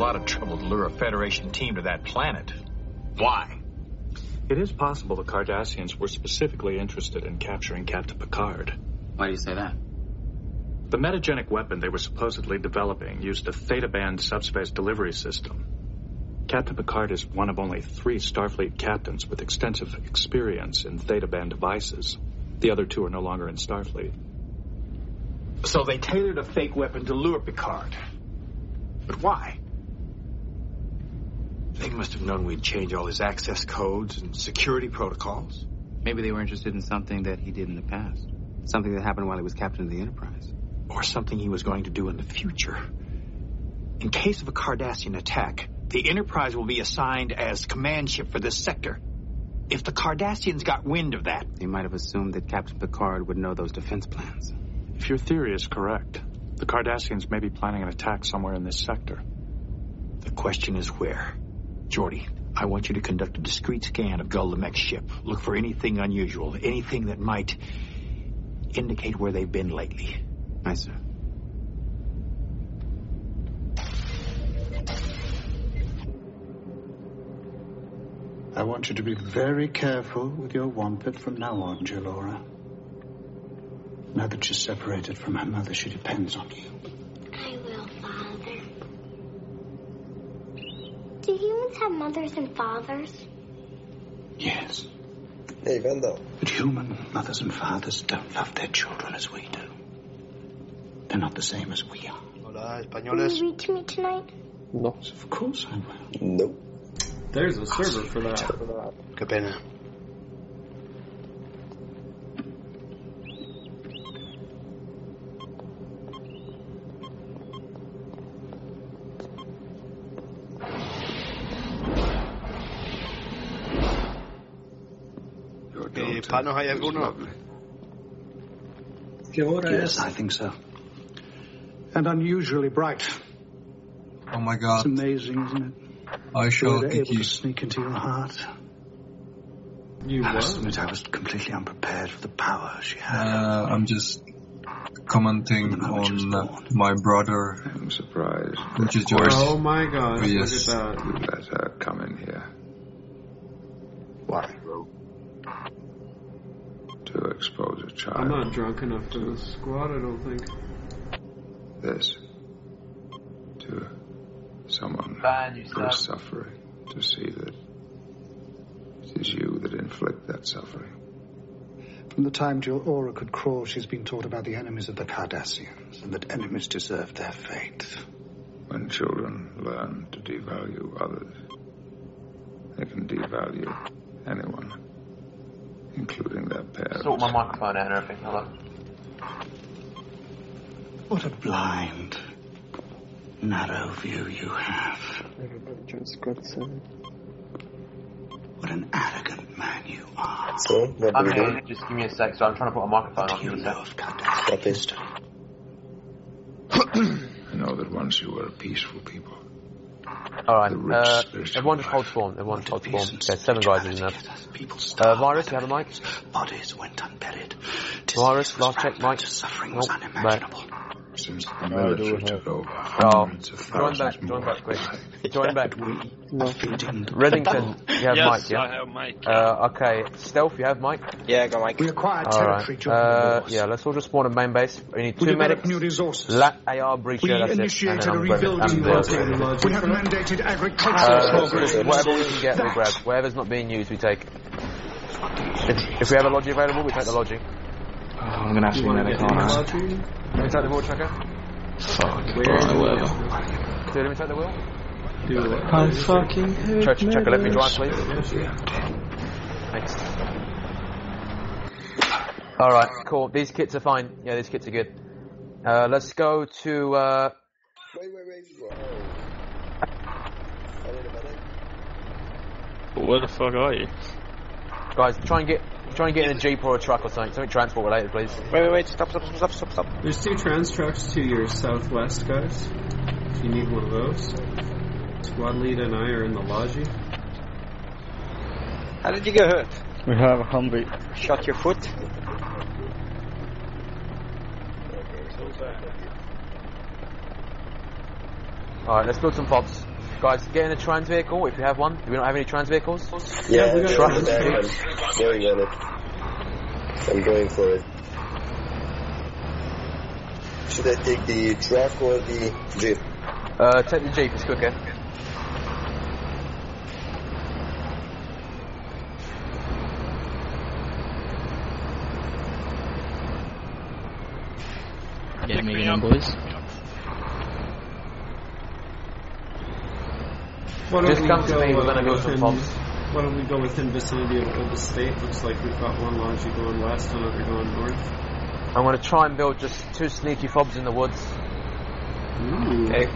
lot of trouble to lure a Federation team to that planet. Why? It is possible the Cardassians were specifically interested in capturing Captain Picard. Why do you say that? The metagenic weapon they were supposedly developing used a Theta Band subspace delivery system. Captain Picard is one of only three Starfleet captains with extensive experience in Theta Band devices. The other two are no longer in Starfleet. So they tailored a fake weapon to lure Picard. But why? They must have known we'd change all his access codes and security protocols. Maybe they were interested in something that he did in the past. Something that happened while he was captain of the Enterprise. Or something he was going to do in the future. In case of a Cardassian attack, the Enterprise will be assigned as command ship for this sector. If the Cardassians got wind of that, They might have assumed that Captain Picard would know those defense plans. If your theory is correct, the Cardassians may be planning an attack somewhere in this sector. the question is where. Geordi, I want you to conduct a discreet scan of Gul Lemec's ship. Look for anything unusual, anything that might indicate where they've been lately. Aye, sir. I want you to be very careful with your wompat from now on, Jil Orra. Now that she's separated from her mother, she depends on you. I will, Father. Do humans have mothers and fathers? Yes. Hey, vända. But human mothers and fathers don't love their children as we do. They're not the same as we are. Hola, Will you read to me tonight? No. Of course I will. No. There's a server for that. Qué pena. ¿Panos hay alguno? Yes, I think so. And unusually bright. Oh my God. It's amazing, isn't it? I They shall were get able to sneak into your heart. You I must admit, I was completely unprepared for the power she had. Uh, I'm just commenting on uh, my brother, I'm surprised. which is Of course, Oh my God! Yes. look at that. you let her come in here Why? to expose a child. I'm not drunk enough for this squad, I don't think. This to someone Fine, you who is suffering to see that it is you that inflict that suffering. From the time Jil Orra could crawl, she's been taught about the enemies of the Cardassians and that enemies deserve their fate. When children learn to devalue others, they can devalue anyone, including their parents. Sort my microphone out and everything. Hello. What a blind, narrow view you have. What an arrogant man you are. So, what do I'm we do? here, just give me a sec, so I'm trying to put a microphone What on. do you Give me a know sec. of Cardassian Copy. history? I know that once you were a peaceful people. Alright, uh, everyone just hold form. Everyone hold form. There's seven guys in there. Uh, Virus, you have a mic? Bodies went unburied. Virus, was last check, mic. Suffering was Nope, unimaginable. Since the military took over, Oh, hundreds of join back, more join back, quick. Join back. Feeding Reddington, you have yes, mic, yeah? I have mic. Uh, okay. Stealth, you have mic? Yeah, go Mike. We acquired territory during the Uh, yeah, let's all just spawn in main base. We need two developed medics. new resources. LAT AR breacher, we that's it. initiated And a then I'm grabbing- rebuilding I'm Okay. We have mandated agricultural Uh, programs. whatever we can get, we grab. Whatever's not being used, we take. If, if we have a logi available, we take the logi. Oh, I'm gonna have You to get in the lottery? Can we take the wheel tracker? Where Dude, let me take the wheel. do what? I'm fucking hurt. Check, checker, let me drive, please. Thanks. Alright, cool. These kits are fine. Yeah, these kits are good. Uh, let's go to, uh, Wait, wait, wait. Whoa. I need a medic. Where the fuck are you? guys, try and get, try and get in a jeep or a truck or something. Something transport related, please. Wait, wait, wait. Stop, stop, stop, stop, stop. There's two trans trucks to your southwest, guys. If you need one of those. Squad lead and I are in the lodgy. How did you get hurt? We have a Humvee. Shot your foot? Alright, let's build some pods. Guys, get in a trans vehicle if you have one. We Do we not have any trans vehicles? Yeah, we got Trans I'm trans going on it. I'm going for it. Should I take the truck or the jeep? Uh, take the jeep. It's quicker. Get moving on, boys. Why don't Just we come to me, we're uh, gonna go within- some pubs. Why don't we go within vicinity of, of the state? Looks like we've got one launch going west, another going north. I'm gonna try and build just two sneaky fobs in the woods. Ooh. Okay.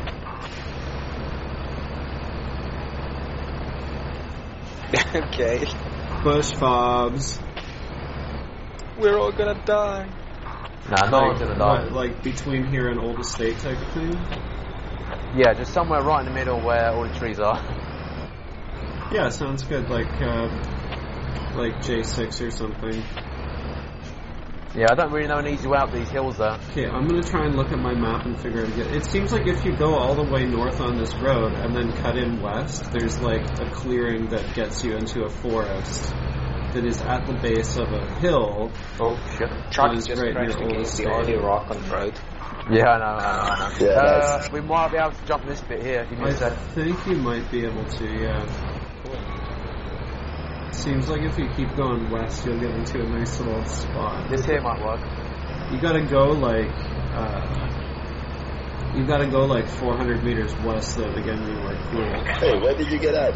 okay. Bush fobs. We're all gonna die. Nah, no one's gonna die. what, like between here and Old Estate type of thing? Yeah, just somewhere right in the middle where all the trees are. Yeah, sounds good. Like, uh, like J6 or something. Yeah, I don't really know an easy way out these hills though. Okay, I'm gonna try and look at my map and figure it out. It seems like if you go all the way north on this road and then cut in west, there's like a clearing that gets you into a forest that is at the base of a hill. Oh shit. Truck is is just right near crashed against the only rock on the road. Yeah, I know, I know, I know. Yeah, uh, nice. we might be able to jump this bit here. Give me I a sec. think you might be able to. Yeah. Seems like if you keep going west, you'll get into a nice little spot. This here might work. You gotta go like, uh, you gotta go like 400 meters west though to get anywhere cool. Hey, where did you get at?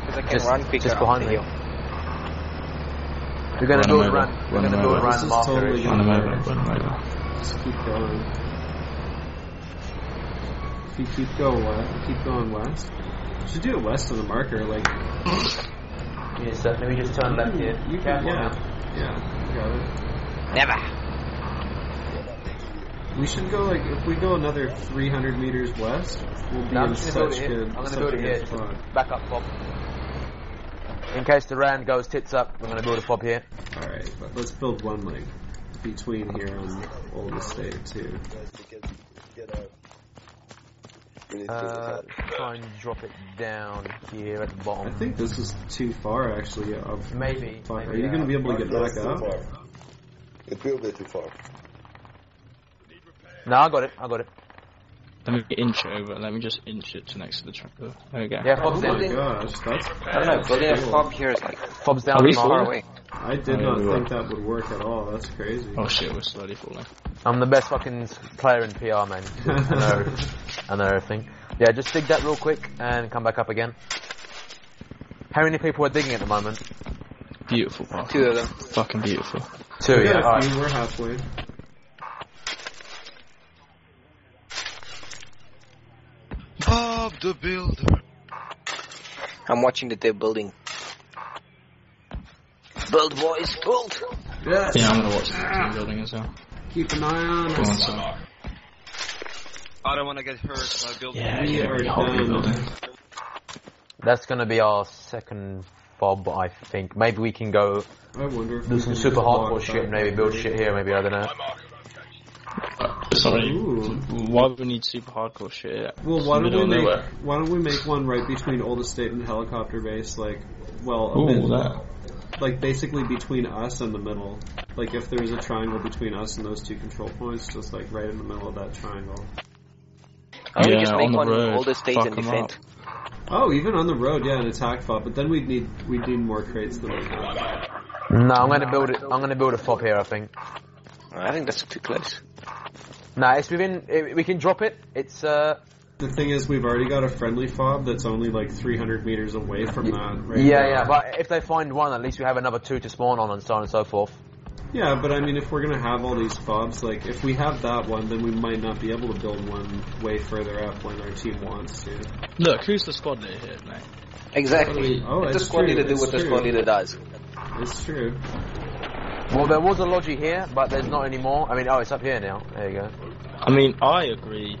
Because I can Just- run quicker just behind the hill. We're gonna Run build them around. We're run gonna them build over. around This is totally Run them gonna over, work. run them over. Just keep going. If you keep going west, keep going west. You should do it west of the marker, like. Give me a sec. Let me just turn left here. You can, Careful yeah, yeah, got it. Never. We should go like if we go another 300 meters west, we'll be No, in just gonna build such good. I'm gonna such build a it good here. spot. Back up, Bob. In case the rand goes tits up, we're gonna build a fob here. All right, but let's build one like between here and Old Estate too. Get, get out. We need to Uh, try and drop it down here at the bottom. I think this is too far actually. Up. Maybe. Maybe, are you uh, gonna be able to get back too up? far. It will be too far. No, I got it. I got it. Let me inch it over. Let me just inch it to next to the truck. There we go. Yeah, Oh fob's my in. gosh, that's I don't know, building a fob here is like Fob's down Are far marker. away. I did Oh, not yeah, we think that would work at all. That's crazy. Oh shit, we're slowly falling. I'm the best fucking player in PR, man. I know, I know everything. Yeah, just dig that real quick and come back up again. How many people are digging at the moment? Beautiful park. Two of them. Fucking beautiful. Two, we yeah. got a Alright. We're halfway. Bob the Builder. I'm watching that they're building. Build, boys, build! Yes. Yeah, I'm gonna watch the team building as well. Keep an eye on Go us. son. I don't want to get hurt by building. Yeah, We yeah, are really hot building. That's gonna be our second Bob, I think. Maybe we can go I wonder if do some super hardcore shit, maybe build shit here, maybe, I don't know. Sorry. Ooh. Why do we need super hardcore shit? Well, why don't we make nowhere. why don't we make one right between Old Estate and Helicopter Base? Like, well, a Ooh, bit, that. like basically between us and the middle. Like if there's a triangle between us and those two control points, just like right in the middle of that triangle. I would Yeah, just make on the one road. all the state Fuck and 'em defend. Oh, even on the road, yeah, an attack fob. But then we'd need we'd need more crates than we have. No, I'm gonna build it. I'm gonna build a fob here. I think. I think that's too close. No, it's within. It, we can drop it. It's uh. The thing is, we've already got a friendly fob that's only like 300 meters away from that. Right yeah, now. yeah. But if they find one, at least we have another two to spawn on, and so on and so forth. Yeah, but I mean, if we're gonna have all these fobs, like if we have that one, then we might not be able to build one way further up when our team wants to. Look, who's the squad leader here, mate? Exactly. Oh, Let the it's squad true, leader do it's what the squad leader does. It's true. Well, there was a logi here, but there's not anymore. I mean, oh, it's up here now. There you go. I mean, I agree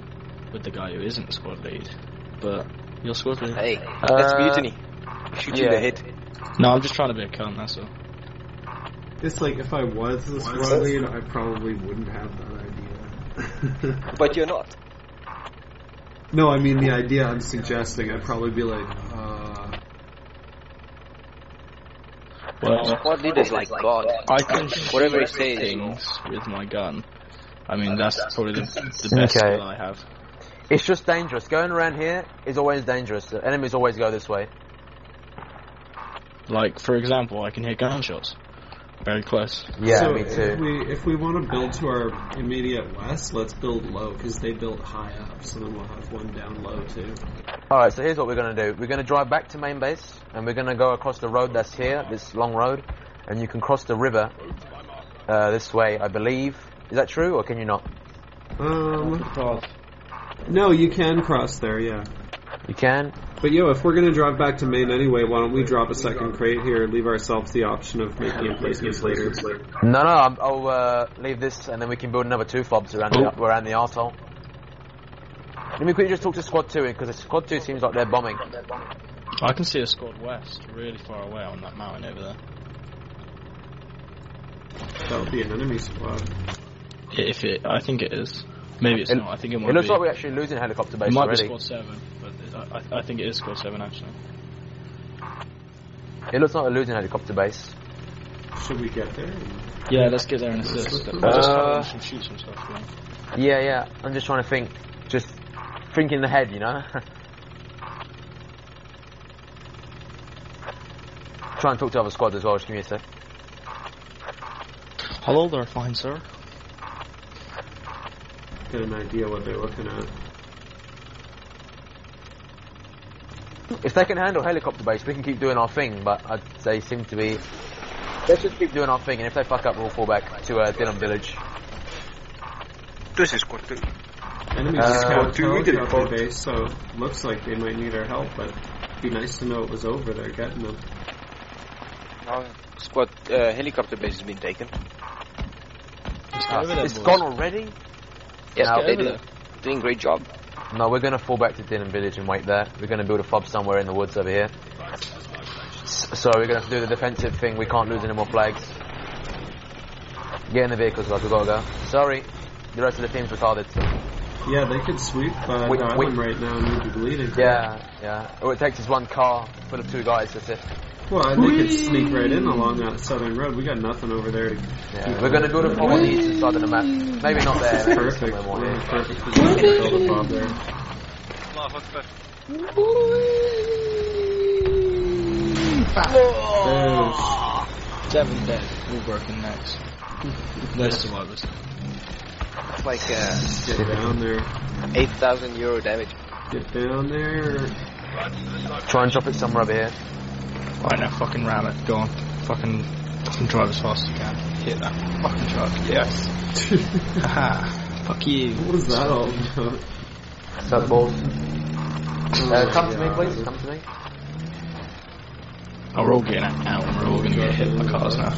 with the guy who isn't the squad lead, but you're squad lead. Hey, that's Uh, mutiny. Shoot you in the head. No, I'm just trying to be a cunt, that's all. It's like if I was the squad lead, I probably wouldn't have that idea. But you're not. No, I mean the idea I'm suggesting. I'd probably be like, uh, Well, Squad leader's like God. I can shoot Whatever he says. things with my gun. I mean, that's probably the, the best Okay. skill I have. It's just dangerous. Going around here is always dangerous. The enemies always go this way. Like, for example, I can hear gunshots. Very close. Yeah, so me If we if we want to build to our immediate west, let's build low because they built high up. So then we'll have one down low too. Alright, so here's what we're gonna do. We're gonna drive back to main base, and we're gonna go across the road that's here, this long road, and you can cross the river uh, this way, I believe. Is that true, or can you not? Um, no, you can cross there. Yeah. You can. But yo, if we're gonna drive back to main anyway, why don't we drop a second crate here and leave ourselves the option of making emplacements later? No, no, I'm- I'll uh, leave this, and then we can build another two fobs around the, around the arsehole. Let me quickly just talk to Squad 2, because Squad 2 seems like they're bombing. I can see a squad west, really far away on that mountain over there. That would be an enemy squad. If it, I think it is. Maybe it's It- not. I think it might It looks be. like we're actually losing helicopter base. it base might already. be squad seven, but I, I, I think it is squad seven actually. It looks like we're losing helicopter base. Should we get there? Yeah, let's get there and assist. Uh, I'll just follow them shoot some stuff. Yeah. Yeah, yeah. I'm just trying to think. Just thinking head, you know? Try and talk to other squads as well, just give me a sec. Hello there, fine sir. Get an idea what they're looking at. If they can handle helicopter base, we can keep doing our thing, but I'd say seem to be... Let's just keep doing our thing, and if they fuck up, we'll fall back to uh, Dillon Village. This is squad two. Enemies Uh, scout do helicopter base, so looks like they might need our help, but it'd be nice to know it was over there getting them. Now, squad uh, helicopter base has been taken. Let's get Uh, over there, gone already? Yes, Now, they over do. there. Doing great job. No, we're going to fall back to Dillon Village and wait there. We're going to build a fob somewhere in the woods over here. So we're going to to do the defensive thing. We can't lose any more flags. Get in the vehicles, guys. We've got to go. Sorry. The rest of the team's retarded. So. Yeah, they could sweep uh, Wait, the wait. island right now and we'd be. Yeah, yeah. All it takes is one car full of two guys. That's it. Well, and they could sneak right in along that southern road. We got nothing over there. To Yeah. We're going to go to fob on the eastern of the map. Maybe not there. Maybe perfect. somewhere more We're in here. perfect position to build a fob there. Oh, Seven dead, all broken necks. no survivors. It's like uh, get down there. 8,000 euro damage. Get down there. Try and drop it somewhere over here. Right now, fucking ram it. Go on. Fucking, fucking drive as fast as you can. Hit that fucking truck. Yes. Haha. Fuck you. What was that all about? Sub balls. Oh Uh, come to me, please. Come to me. Oh, we're all getting out and we're all gonna get hit by cars now.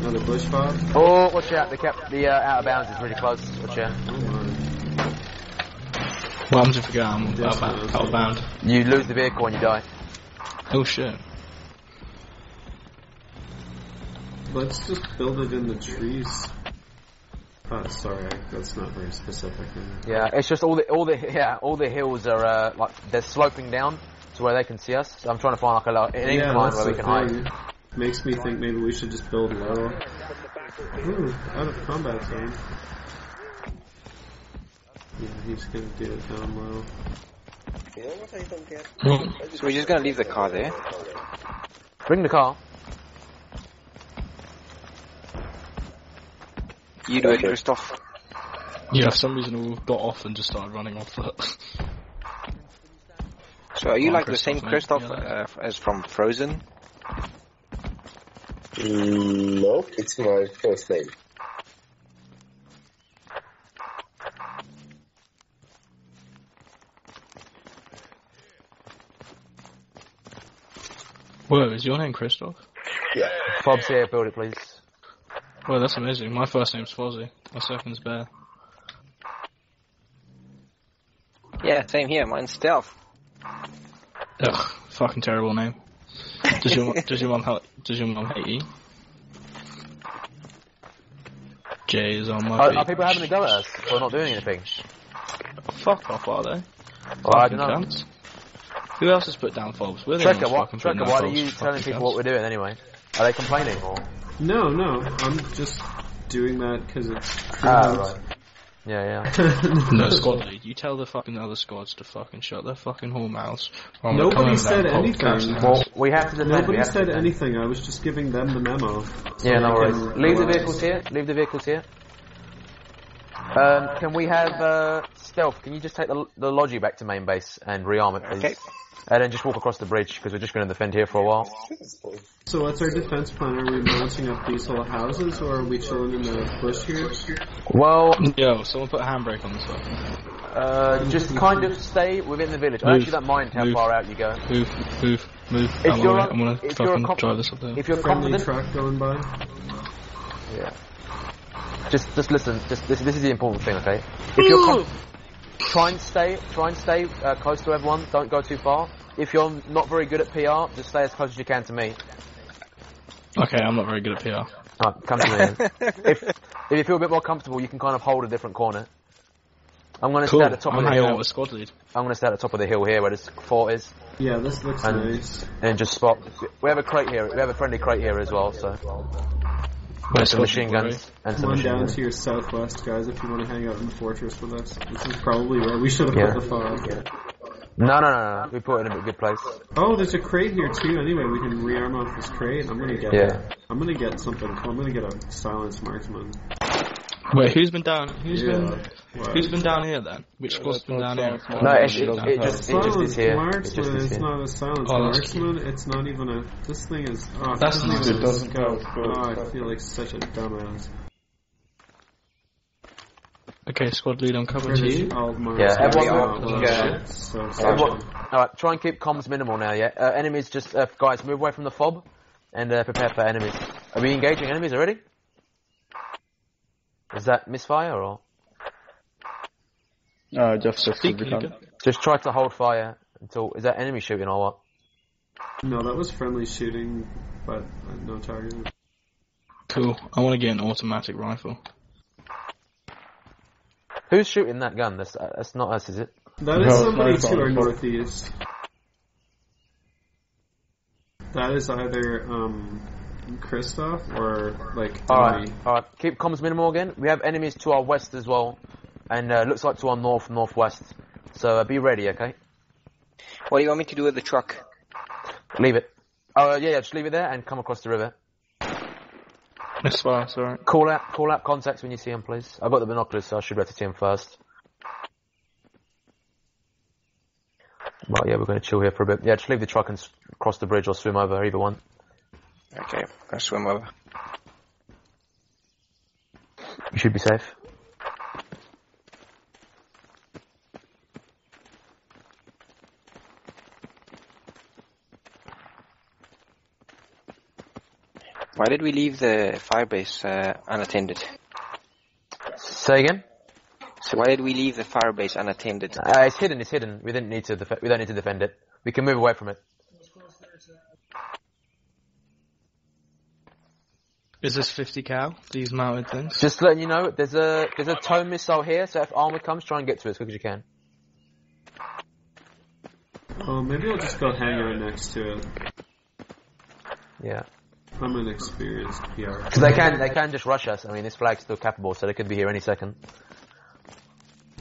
Another bush fob? Oh, watch out. The cap, the uh, out of bounds is really close. Watch out. My. What happens if we go out of bounds? You lose the vehicle and you die. Oh shit. Let's just build it in the trees. Oh, sorry, that's not very specific. Yeah, it's just all the all the yeah all the hills are uh, like they're sloping down to where they can see us. So I'm trying to find like a lo- an Yeah, incline that's where we can thing. hide. Makes me think maybe we should just build low. Ooh, out of combat zone. Yeah, he's gonna do it down low. You know what I don't get? So we're just gonna leave the car there. Bring the car. You do it, Christoph. Yeah, for some reason we all got off and just started running off. So are you Oh, like the same Christoph, Christoph mate. uh, as from Frozen? Mm, no, it's my first name. Whoa, is your name Christoph? Yeah. Bob's here. Build it, please. Well, that's amazing. My first name's Fozzie. My second's Bear. Yeah, same here. Mine's Stealth. Ugh, fucking terrible name. Does your does your mum does your mum hate you? Jay is on my Are, feet. are people having a go at us for not doing anything? Fuck off, are they? Well, I don't know. cunts. Who else has put down fobs? We're the Trekker, what, Trekker, why are you telling fucking people what we're doing anyway? Are they complaining or? No, no, I'm just doing that because it's. Ah, right. Yeah, yeah. No, squad lead. You tell the fucking other squads to fucking shut their fucking whore mouths. or I'm gonna come Nobody over there said and poke anything. the Well, we have to defend. we Nobody have to said defend. anything. I was just giving them the memo. Yeah, no worries. can Leave the vehicles here. Leave the vehicles here. Um, can we have uh, stealth? Can you just take the the logi back to main base and rearm it, please? Okay. And then just walk across the bridge because we're just going to defend here for a while. So what's our defense plan? Are we mounting up these little houses, or are we chilling in the bush here? Well, Yo, someone put a handbrake on this one. uh, just kind of stay within the village. I Move. actually don't mind how Move. far out you go. Move, move, move. If Out you're my way. on- I'm gonna if you're fucking com- drive this up there. If you're Friendly confident, truck going by. yeah. Just, just listen. Just this, this is the important thing, okay? If you're com- try and stay, try and stay uh, close to everyone. Don't go too far. If you're not very good at PR, just stay as close as you can to me. Okay, I'm not very good at PR. Alright, come to me. if if you feel a bit more comfortable, you can kind of hold a different corner. I'm going to Cool. stay at the top I'm of the hill. out with squad lead. I'm going to stay at the top of the hill here where this fort is, Yeah, this looks and nice. and just spot. We have a crate here. We have a friendly crate here as well. So Where's and machine lead, guns and Come some on down guns. to your southwest, guys, if you want to hang out in the fortress with us. This is probably where we should have Yeah. put the fob. No, no, no, no, no. We put it in a good place. Oh, there's a crate here too. Anyway, we can rearm off this crate. I'm gonna get. Yeah. I'm gonna get something. I'm gonna get a silence marksman. Wait, who's been down? Who's Yeah. been? What? Who's been down here then? Which squad's been down here? No, it, it, it just it just Silence is here. It marksman. just is It's here. not a silence Oh, that's marksman. It's not even a. This thing is. Oh, That's this not- thing it is doesn't scope. have scope. Oh, I feel like such a dumbass. Okay, squad lead on cover to British you. alt marksman. Yeah, everyone- Oh, go. well, Yeah. So Everyone- sad. Alright, try and keep comms minimal now, yeah? Uh, enemies just, uh, guys, move away from the fob and uh, prepare for enemies. Are we engaging enemies already? Is that misfire or? Uh, just just Speak, become. Just try to hold fire until, is that enemy shooting or what? No, that was friendly shooting, but uh, no target. Cool. I want to get an automatic rifle. Who's shooting that gun? That's, uh, that's not us, is it? That is No, somebody it's to our northeast. That is either um Christoph or like Alright, alright. Keep comms minimal again. We have enemies to our west as well. And uh, looks like to our north, northwest. So uh, be ready, okay? What do you want me to do with the truck? Leave it. Oh, uh, yeah, yeah, just leave it there and come across the river. That's fine, it's alright. Call out, call out contacts when you see them, please. I've got the binoculars, so I should be able to see them first. Well, yeah, we're going to chill here for a bit. Yeah, just leave the truck and cross the bridge or swim over, either one. Okay, gonna swim over. You should be safe. Why did we leave the firebase uh, unattended? Say again? So why did we leave the firebase unattended? Uh, it's hidden, it's hidden. We didn't need to def- we don't need to defend it. We can move away from it. Is this 50 cal? These mounted things? Just letting you know, there's a there's a tow missile here, so if armor comes, try and get to it as quick as you can. Oh, maybe I'll just go hang out next to it. Yeah. I'm an experienced PR. Because they can they can just rush us. I mean, this flag's still capable, so they could be here any second.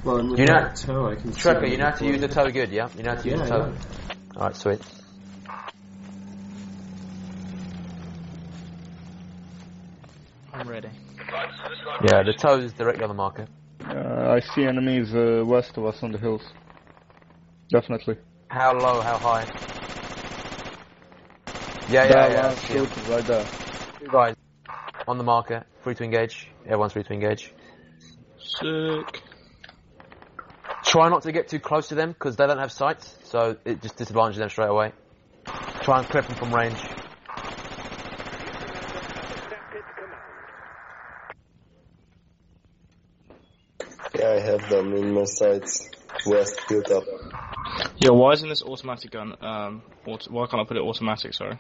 Well, You know- that tow, I can. see Trekker, you know how to use the tow good, yeah? You know how to use Yeah, the tow? yeah. Alright, sweet. I'm ready. Yeah, the tow is directly on the marker. Uh, I see enemies uh, west of us on the hills. Definitely. How low, how high? Yeah, yeah, That yeah. one shooting right there. Two guys on the marker, free to engage. Everyone's free to engage. Sick. Try not to get too close to them because they don't have sights, so it just disadvantages them straight away. Try and clip them from range. Yeah, I have them in my sights. West built up. Yeah, why isn't this automatic gun, um, auto- why can't I put it automatic, sorry?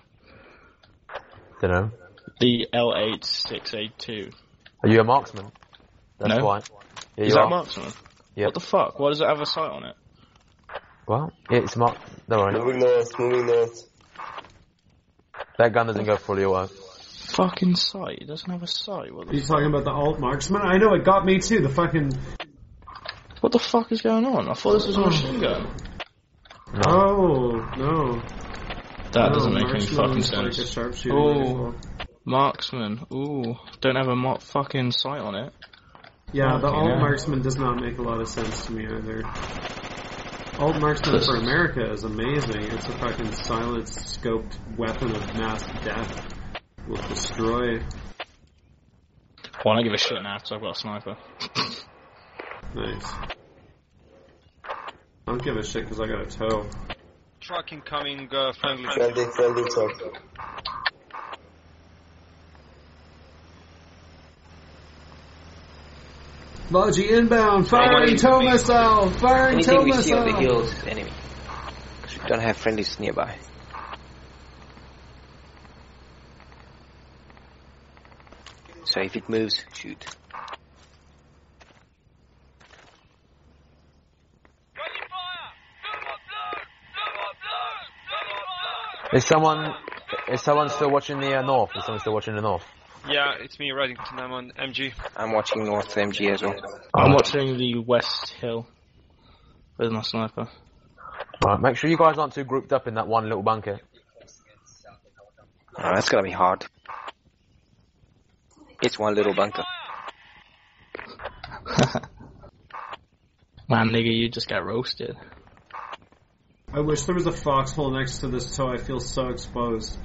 Don't know. The L86A2. Are you a marksman? That's No. why. Yeah, Is you that are. marksman? Yep. What the fuck? Why does it have a sight on it? Well, it's marked. Don't worry. Moving north, moving north. That gun doesn't go fully auto. Fucking sight. It doesn't have a sight. What Are the, you talking about the alt marksman? I know it got me too. The fucking what the fuck is going on? I thought this was a machine hmm. gun. oh no, That no, doesn't make any marksman fucking is Like a sense. Oh. rifle. Marksman. Ooh. Don't have a mo- fucking sight on it. Yeah, the Fucking alt hell. marksman does not make a lot of sense to me either. Alt marksman for America is amazing. It's a fucking silenced, scoped weapon of mass death. Will destroy. Well, I don't give a shit now because I've got a sniper. Nice. I don't give a shit because I got a tow. Truck incoming, uh, friendly. Friendly, friendly talk. Logi inbound, firing Anything tow we- missile, firing tow Anything we see on the hills is enemy. Because we don't have friendlies nearby. So if it moves, shoot. Is someone is someone still watching the uh, north? Is someone still watching the north? Yeah, it's me, Reddington. I'm on MG. I'm watching North MG as well. I'm watching the west hill with my sniper. Alright, make sure you guys aren't too grouped up in that one little bunker. Oh, that's gonna be hard. It's one little bunker. Man, nigga, you just got roasted. I wish there was a foxhole next to this tow. I feel so exposed.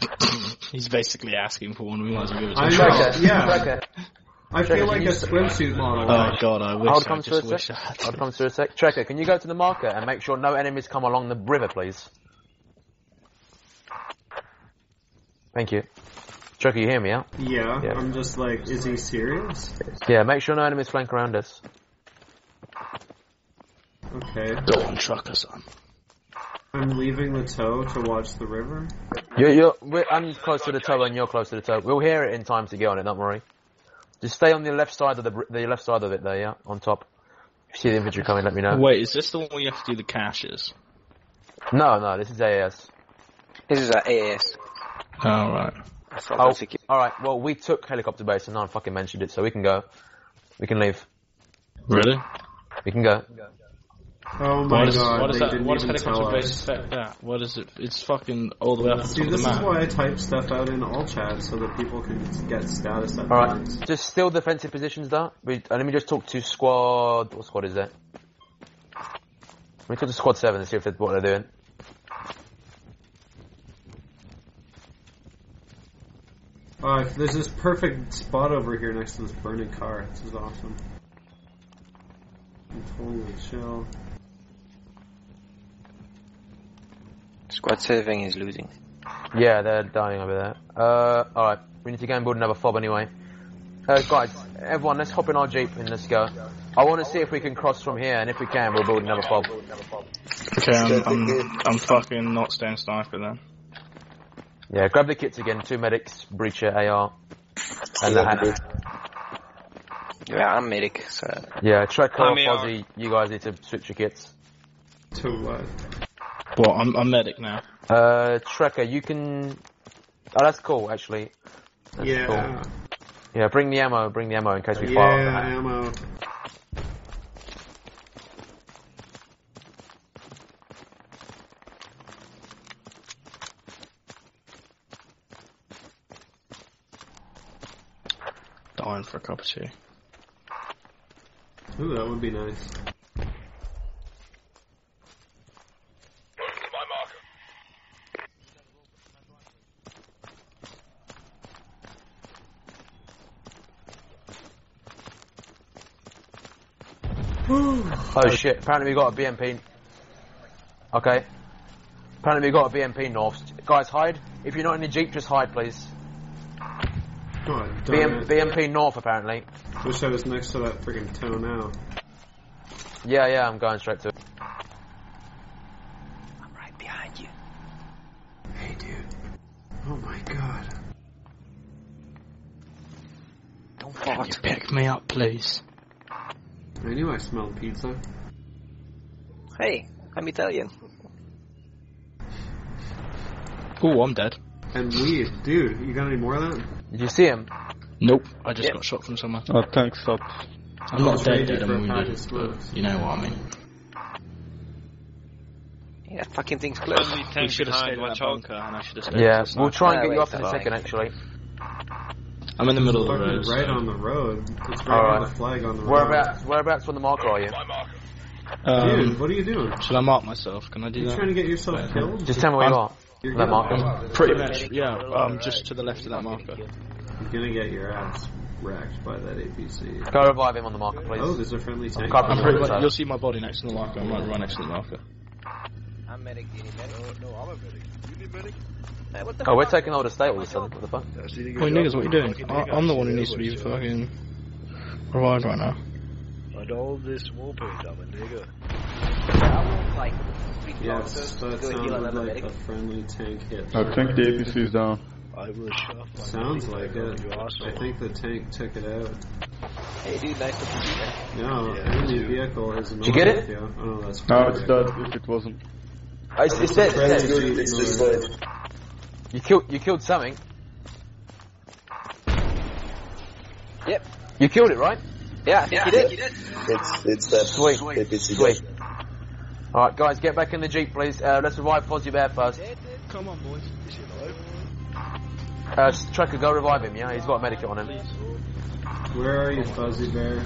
He's basically asking for one. We might as well give it to I him. know, yeah. Trekker. I Trekker, feel can like you a s- swimsuit model. Oh god, I wish. Hold I come through just a wish I sec. had. Hold come through a sec. Trekker, can you go to the marker and make sure no enemies come along the river, please? Thank you. Trekker, you hear me, yeah? Yeah, Yeah. I'm just like, is he serious? Yeah, make sure no enemies flank around us. Okay. Go on, Trekker, son. I'm leaving the tow to watch the river. You're, you're, I'm close to the tow and you're close to the tow. We'll hear it in time to get on it, don't worry. Just stay on the left side of the, br- the left side of it there, yeah? On top. If you see the infantry coming, let me know. Wait, is this the one where you have to do the caches? No, no, this is AAS. This is our AAS. Alright. Oh, oh alright, well, we took helicopter base and no one fucking mentioned it, so we can go. We can leave. Really? We can go. Oh my Why god, why does they that, didn't why does even tell helicopter base us. affect that? What is it? It's fucking all the way up See, the top of this the is why I type stuff out in all chat so that people can get status updates. Alright, just still defensive positions though. We, uh, let me just talk to squad, what squad is that? Let me talk to squad 7 and see if they, what they're doing. Uh, there's this perfect spot over here next to this burning car. This is awesome. Holy chill. Squad 7 is losing. Yeah, they're dying over there. Uh, alright, we need to go and build another fob anyway. Uh, guys, everyone, let's hop in our jeep and let's go. I want to see if we can cross from here, and if we can, we'll build another fob. Okay, I'm, I'm, I'm fucking not staying sniper then. Yeah, grab the kits again, two medics, breacher, AR, and the Yeah. Yeah, I'm medic, so Yeah, Trek, I'm AR. Fozzie, you guys need to switch your kits. Two, what? Well, I'm, I'm medic now. Uh, Trekker, you can. Oh, that's cool, actually. That's yeah. cool. Yeah, bring the ammo, bring the ammo in case we Yeah, fire. ammo. Dying for a cup of tea. Ooh, that would be nice. Oh shit, apparently we got a BMP. Okay. Apparently we got a BMP north. Guys, hide. If you're not in the jeep, just hide, please. God BM. BMP north, apparently. Wish I was next to that friggin' tow now. Yeah, yeah, I'm going straight to it. I'm right behind you. Hey, dude. Oh my god. Don't Can fart. you pick me up, please? I knew I smelled pizza. Hey, I'm Italian. Oh, I'm dead. And weed. Dude, you got any more of that? Did you see him? Nope, I just Yep. got shot from somewhere. Oh, thanks, up. I'm not was dead, waiting dead, for I'm a wounded, of smokes. you know what I mean. Yeah, fucking thing's close. Only We tank should have behind, stayed in watch that out. bunker, and I should have stayed Yeah, we'll try and Ah, get you wait, off in a second, actually. I'm in the middle of the road. right so- on the road. It's right Alright. on the flag on the road. Whereabouts, whereabouts on the marker are you? Um, Dude, what are you doing? should I mark myself? Can I do that? You that? trying to get yourself Wait. killed? Just tell me where you I'm- are. You're That gonna, marker. Pretty much, yeah. Um, just to the left of that marker. you're gonna get your ass wrecked by that APC. Go revive him on the marker, please. Oh, there's a friendly tank. I'm pretty much, you'll see my body next to the marker. I'm right, right next to the marker. I'm medic. Do you need medic? No, I'm a medic. You need medic? Hey, eh, what the Oh, we're taking over the state all of a sudden. What the fuck? Hey niggas, what you doing? I, I'm the one who needs to be fucking revived right now. And all this wallpaper, I'm a nigga. I want like three Yes, that to go heal sounded like medic. a friendly tank hit. I think the APC is down. I will shove Sounds like it. your I think the tank took it out. Hey dude, nice to meet you. No, Yeah, enemy vehicle is Did you get it? Yeah. Oh, that's No, it's dead if it wasn't. Oh, it's, it's dead, it's good, it's destroyed. You killed, you killed something. Yep. You killed it, right? Yeah, I think you did. It's, it's that Sweet. APC Sweet. Alright, guys, get back in the Jeep, please. Uh, let's revive Fozzie Bear first. Come on, boys. Is he alive? Uh, Trekker, go revive him, yeah? He's got a medikit on him. Where are you, Fozzie Bear?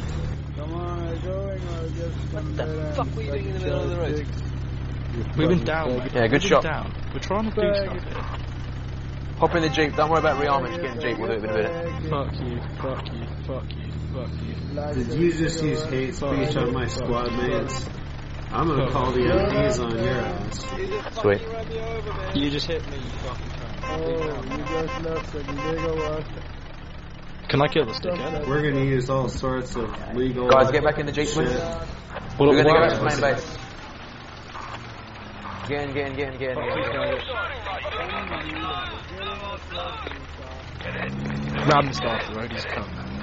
Come on, I'm going. I'll just What the fuck were you doing in the middle of the road? We've been down. mate. Yeah, good We've shot. Down. We're trying to do stuff here. Hop in the Jeep, don't worry about rearming, just get in the Jeep, we'll do it in a minute. Fuck you, fuck you, fuck you, fuck you. Did you just use hate speech on my squad mates? I'm gonna call the MPs on your ass. Sweet. You just hit me, you fucking Oh, cunt. you just left the nigga was. Can I kill this dickhead? We're gonna use all sorts of legal. Guys, get back in the Jeep, please. We're gonna go back to the main base. Get in, get in, get in, get in, get in. Get in. Ram this guy off the road, he's a.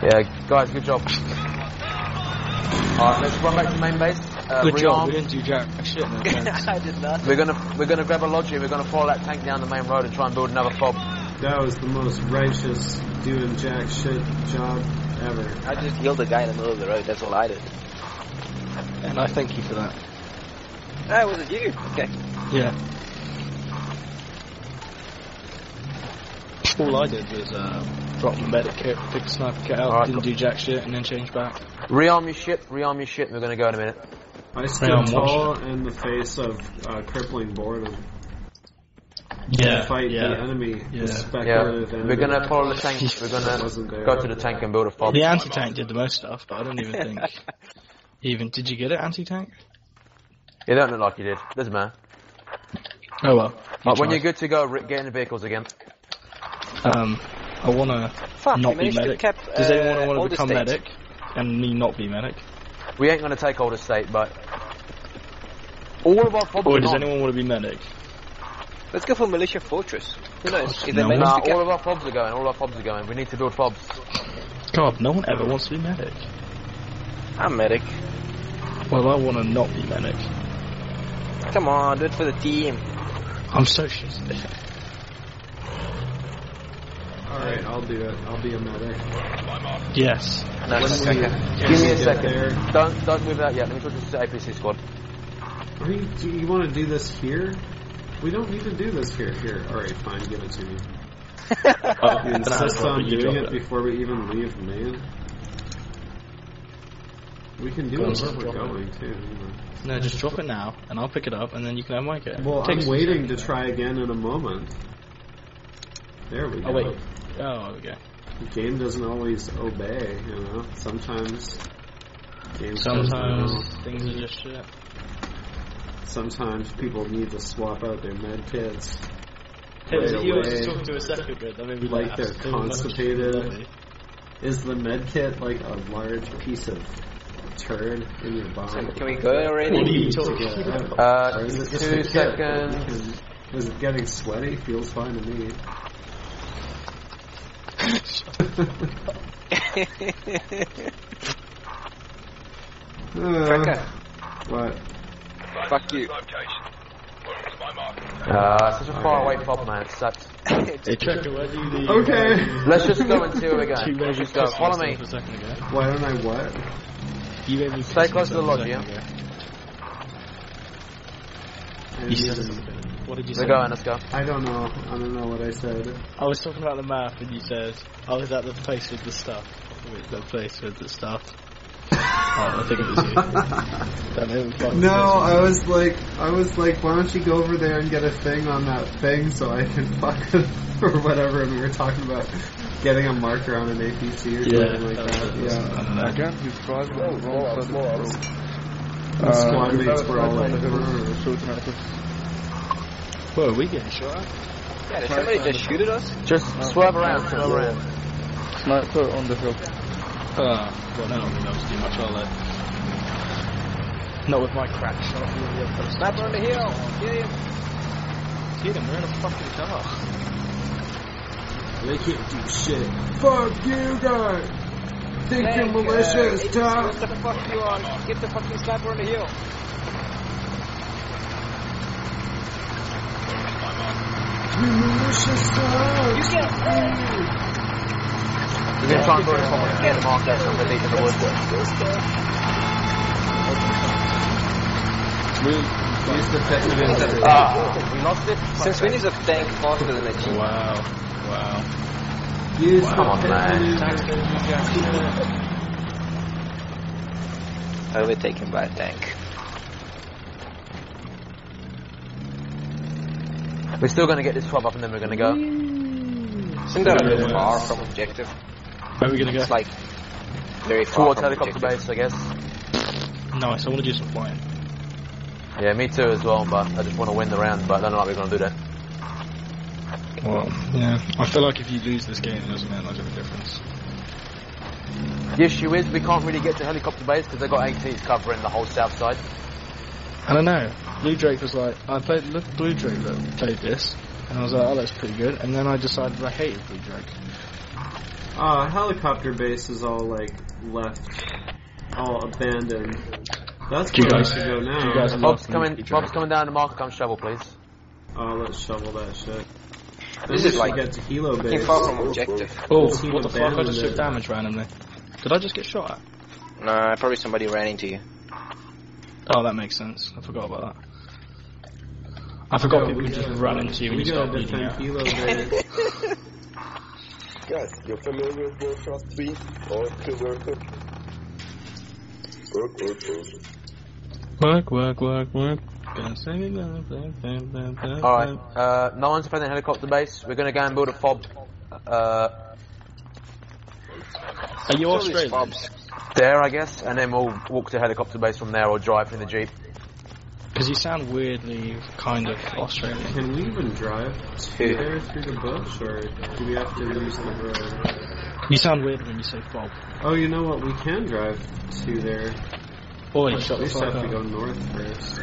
Yeah, guys, good job. Alright, let's run back to main base. Uh, Good job, we didn't do jack shit, no. I did not. We're gonna we're gonna grab a lodge here. We're gonna follow that tank down the main road and try and build another fob. That was the most righteous doing jack shit job ever. I just healed a guy in the middle of the road. That's all I did. And I thank you for that. Ah, was it you? Okay. Yeah. All I did was uh, drop my medic kit, pick the sniper kit out, Alright, didn't cool. do jack shit, and then change back. Rearm your ship. Rearm your ship. and We're gonna go in a minute. I stood on, tall in the face of uh, crippling boredom. Yeah, to fight yeah. the enemy, Yeah. the Yeah, enemy. we're gonna follow the tank. We're gonna go to the tank and build a fob. The anti-tank did the most stuff, but I don't even think... even, did you get it, anti-tank? It don't look like you did. Doesn't matter. Oh well. Right, when tried. you're good to go, Rick, get in the vehicles again. Um, I wanna Fuck, not be managed to medic. Does anyone uh, want all to become states. medic? And me not be medic? We ain't gonna take all the state, but all of our fobs Or are does not. anyone want to be medic? Let's go for Militia Fortress. Who knows? If No. Nah, all of our fobs are going. All our fobs are going. We need to build fobs. God, no one ever wants to be medic. I'm medic. Well, I want to not be medic. Come on, do it for the team. I'm so shit. Alright, I'll do it. I'll be a medic. Yes. Nice. When we- Okay. Give me a second. there- Don't don't move out yet. Let me talk to the APC squad. Are you, do you want to do this here? We don't need to do this here. Here, alright, fine, give it to me. Oh, You insist on doing drop it before we even leave main? We can do Go it son, where we're going too. you know. No, just drop it now, and I'll pick it up, and then you can have my kit. Well, Takes I'm waiting to try again in a moment. There we go. Oh wait. Oh, okay. The game doesn't always obey, you know. Sometimes games Sometimes things are just shit. Sometimes people need to swap out their med kits. Hey, right you away, just talking to a second ago? That made me like laugh. they're They were constipated. Is the med kit like a large piece of turd in your body? Can we go already? What are you talking get out? Uh, Or is it just two a kit that you seconds. can- Is it getting sweaty? Feels fine to me. Uh, what? Fuck you. Uh, such a far away fob, man. It sucks. Hey, Trekker, where do you leave? Okay. Let's just go and see where we're going. Let's just go. Follow me. A second ago. Why don't I what? You made me Stay close to the myself a lodge, yeah? I You said didn't- What did you We're say? going. Let's go. I don't know. I don't know what I said. I was talking about the map, and you said I was at the place with the stuff. With the place with the stuff. oh, I think it was you. That made me fucking No, piss I was like, I was like, why don't you go over there and get a thing on that thing so I can fuck it or whatever. And we were talking about getting a marker on an APC or Yeah, something like that that. Yeah. I don't know. Again, he's driving on the wrong side of the road. The squad Uh, mates were all on the like, hill, shooting at us. Whoa, are we getting shot at? Yeah, did somebody just shoot at us? Just swerve around. Swerve around. Sniper on the hill. Uh, well, no, I mean, that was too much, I'll let. Not with my crack shot. Sniper on the hill! Get him! Get him, we're in a fucking car. They can't do shit. Fuck you guys! Think Tank, you're uh, malicious, it's- tough! What the fuck you on? Get the fucking sniper on the hill! You malicious tough! You get We're gonna try and put a fob on the marker somewhere deep in the woods. Use the technical Ah, we lost it. Since when is a tank faster than a jeep? Wow. Wow. Use Come on, the man. Overtaken by a tank. We're still gonna get this fob up and then we're gonna go. Isn't that a bit far from objective? Where are we gonna go? It's like very far Towards from helicopter objective. base, I guess. Nice, I wanna do some flying. Yeah, me too as well, but I just want to win the round, but I don't know how we're going to do that. Well, yeah. I feel like if you lose this game, it doesn't make much of a difference. The issue is we can't really get to helicopter base because they've got ATs covering the whole south side. I don't know. Blue Drake was like, I played look, Blue Drake that played this, and I was like, oh, that's pretty good. And then I decided I hated Blue Drake. Uh, helicopter base is all like left, all abandoned. That's Do you where guys- we should go now. you guys Bob's coming, Bob's coming down the marker, come shovel, please. Oh, let's shovel that shit. Then This is like get to Hilo fucking base. far from objective. Oh, The team what the fuck? I abandoned just took damage randomly. Did I just get shot at? Nah, probably somebody ran into you. Oh, that makes sense. I forgot about that. I forgot Yeah, people we just gotta- run into you when we you start gotta bleeding out. Hilo base. Guys, you're familiar with Warcraft 3 or pre-worker? Work, work, work. Work, work, work, work. Alright, Alright, uh, no one's defending helicopter base. We're going to go and build a fob. Uh, Are you Australian? fobs. there, I guess, and then we'll walk to helicopter base from there or drive in the jeep. Because you sound weirdly kind of Australian. Can we even drive to Who? there through the bush, or do we have to use the road? You sound weird when you say fob. Oh, you know what? We can drive to there. Oi, shut we the just fuck have to go north first.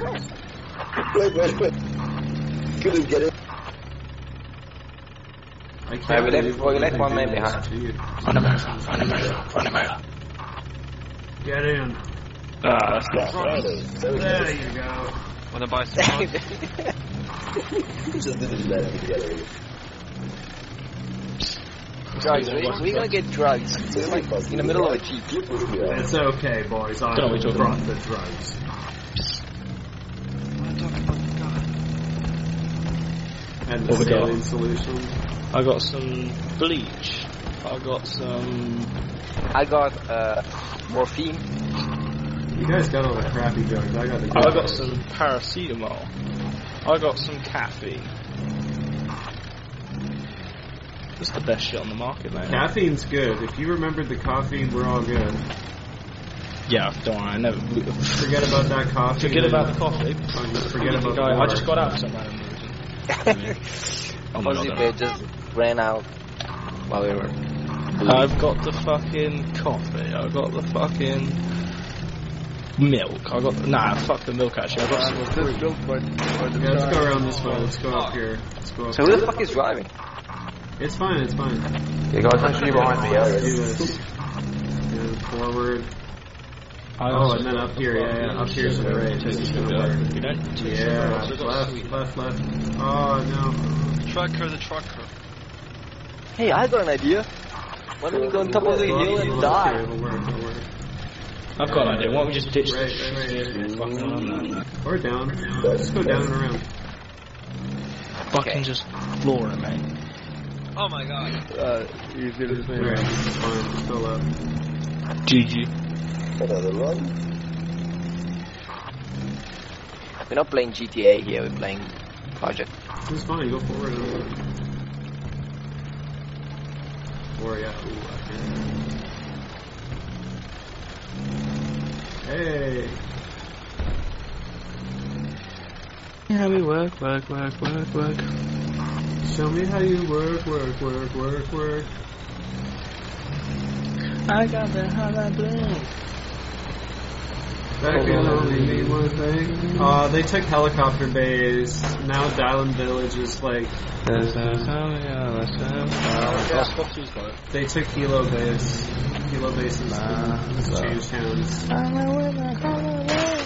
Wait, wait, wait. Couldn't get it. I can't Yeah, we left- believe we left one man behind. this dude. Run him over, run him over, run him over. Get in. Ah, that's not There you go. Wanna buy some more? Just didn't let me get it. drugs. We're, we're gonna get drugs. We're like in the middle of a jeep. You pushed me out. It's okay, boys. I Don't know what you're brought talking the drugs. And the What saline solution. I got some bleach. I got some. I got uh, morphine. You guys got all the crappy drugs. I got the good I got some paracetamol. I got some caffeine. That's the best shit on the market, man. Caffeine's good. If you remembered the coffee, we're all good. Yeah, don't worry. I never. Forget about that coffee. Forget about the coffee. Fine, just forget about Guy, I just got out for some random reason. Oh my Fozzie God, Bear just ran out while we were. I've got the fucking coffee. I've got the fucking milk. I got nah. Fuck the milk. Actually, I got some Was fruit. this built by, by the Yeah, let's go around this way. Let's go up here. Let's go up So who the fuck is driving? It's fine, it's fine. Yeah, guys, make sure you're behind me, yeah? do this. And forward. Oh, and then up here, yeah, yeah, up here to the right. This is gonna work. You don't take Yeah, left, left, left. Oh no. Trucker, the trucker. Hey, I got an idea. Why don't we go on top of the hill and die? It'll work, it'll. I've got an idea. Why don't we just ditch Right, right, right, shit? Fucking. Or down. Just go down and around. Fucking just floor it, mate. Oh my god. Uh, easy to say. Right, it's fine. Still up. GG. Another one. We're not playing GTA here, we're playing Project. It's fine, go forward. Or yeah, ooh, up here. Hey. How we work, work, work, work, work. Show me how you work, work, work, work, work. I got the hollow blink. That can only mean one thing. Uh, they took helicopter base. Now Dylan Village is like. They took Hilo base. Hilo base is has changed hands.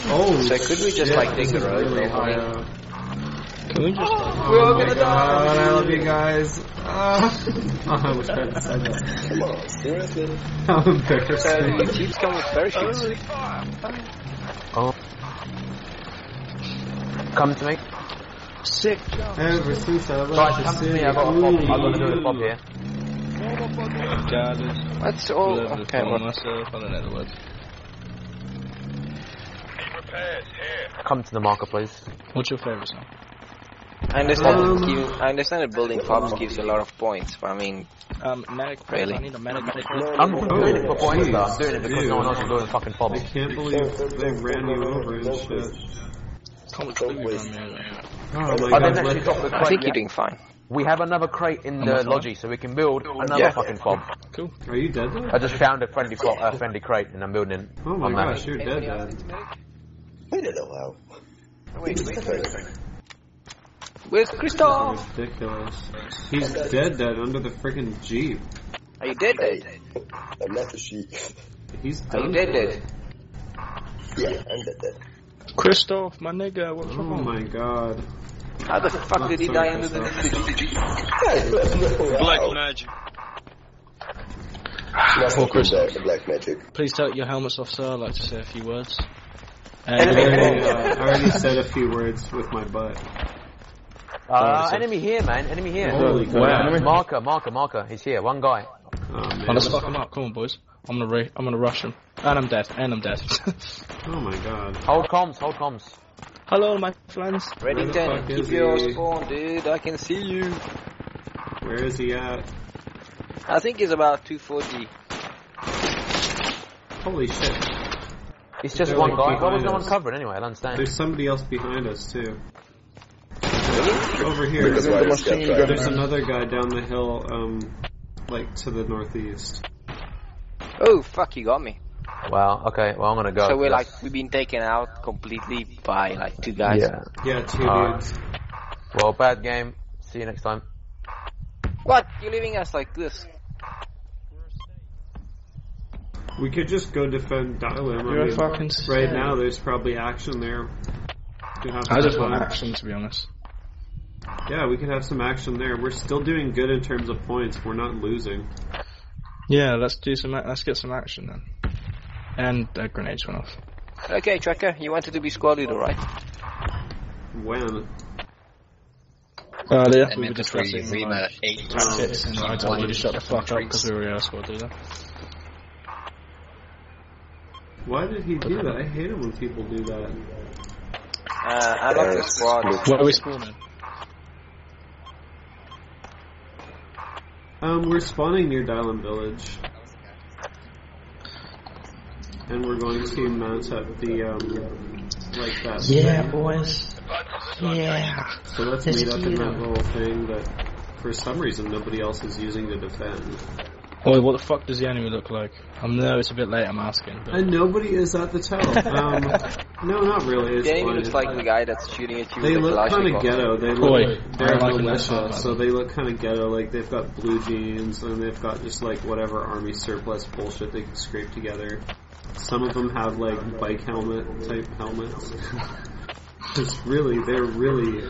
Oh, So could we just, shit, like, take this the is road really normally? high up. Can we just Oh We're all my gonna god, die. I love you guys. Oh, I wish I had said that. Come on, seriously? How So embarrassing. Chiefs come with parachutes. Oh. Come to me. sick Ever since I left Right, the come to me. I got a fob. I got to do a fob here. That's all. Okay, well, myself. I don't know the words. Come to the marker, please. What's your favourite song? I understand. Um, that give, I understand that building fobs gives you a lot of points, but I mean, Um, medic. Really? I need a medic. medic. I'm doing it for points, though. I'm doing it because no one else is doing fucking I can't believe they ran you over and shit. Can't believe you me over. Oh I my didn't god, actually let- drop the I crate think you're yet. doing fine. We have another crate in the Almost logi, so we can build another Yeah. fucking fob. Cool. Are you dead though? I just found a friendly fo- uh, friendly crate, and I'm building it. Oh my on that. gosh, you're dead dead. I don't know how. Wait, wait, wait. Where's Christoph? Ridiculous. He's dead dead under the freaking jeep. Are you dead, dead? I'm not the sheep. He's Are you dead, dead? Yeah, I'm dead dead. Christoph, my nigga, what's Oh wrong? Oh my god. How the fuck did he die under the Black magic. Not Poor Chris. the, the black magic. Please take your helmets off, sir. I'd like to say a few words. I And already, uh, I already said a few words with my butt. Uh, enemy here, man. Enemy here. Holy Where? crap. Marker, marker, marker. He's here. One guy. Oh, man. Oh, let's fuck him up. Come on, boys. I'm gonna ra- I'm gonna rush him. And I'm dead. And I'm dead. Oh my god. Hold comms, hold comms. Hello, my friends. Where the Reddington, keep your he? spawn, dude. I can see you. Where is he at? I think he's about 240. Holy shit. It's just one like guy. Why was no one us. covered anyway? I don't understand. There's somebody else behind us too. Over here. Because why is that right? There's another guy down the hill, um, like to the northeast. Oh, fuck, you got me. Wow. Okay. Well, I'm gonna go. so we're like, we've been taken out completely by like two guys. Yeah. Yeah, two Alright. dudes. Well, bad game. See you next time. What? You're leaving us like this? We could just go defend Dylan. You're I a mean, fucking right sick. now, there's probably action there. Could have I some just want action, to be honest. Yeah, we could have some action there. We're still doing good in terms of points. We're not losing. Yeah, let's do some. Let's get some action then. And uh, grenades went off. Okay, Trekker, you wanted to be squad leader, right? When? Uh, yeah, I we were meant discussing like, 8 tactics, and I told you to shut the fuck up because we were a squad leader. Why did he do that? I hate it when people do that. Uh, I'm not the squad. Where are we spawning? Um, we're spawning near Dylan Village. And we're going to mount up the, um, like that. Yeah, thing. boys. Yeah. So let's meet up in that it. little thing that, for some reason, nobody else is using to defend. Boy, what the fuck does the enemy look like? I know it's a bit late. I'm asking. But And nobody is at the tower. Um, no, not really. It's The enemy looks like the guy that's shooting at you They with a look kind of ghetto. They Boy, look they're I like it militia, so they look kind of ghetto. Like they've got blue jeans and they've got just like whatever army surplus bullshit they can scrape together. Some of them have like bike helmet type helmets. it's really, they're really.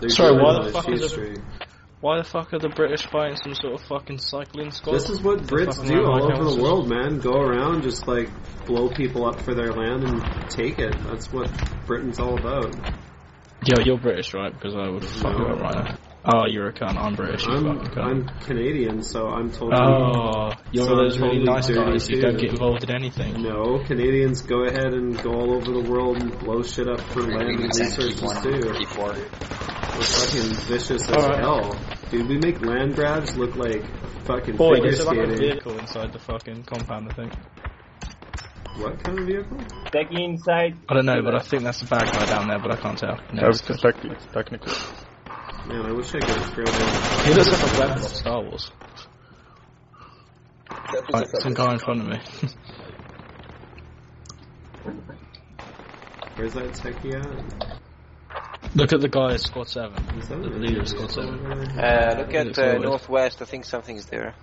They're Sorry, really why the fuck is shoestring. it? Why the fuck are the British fighting some sort of fucking cycling squad? This is what Brits do all Royal over the world, man. Go around, just like blow people up for their land and take it. That's what Britain's all about. Yo, you're British, right? Because I would fuck you up right now. Oh, you're a cunt. I'm British. I'm, cunt. I'm Canadian, so I'm totally. Oh, you're so one of those really totally nice dirty guys who don't get involved in anything. No, Canadians go ahead and go all over the world and blow shit up for land and resources too. We're fucking vicious as Alright. hell. Dude, we make land grabs look like fucking Boy, figure there's like a skating. vehicle inside the fucking compound, I think. What kind of vehicle? Take inside. I don't know, but I think that's the bad guy down there, but I can't tell. No, was it's good. technically, technically. Man, I wish I could throw down. He looks like a weapon of Star Wars. Right, some guy in front of me. Where's that techie at? Look at the guy at Squad 7. Is The leader of enemy Squad 7. Uh, look at looks uh, northwest. I think something's there.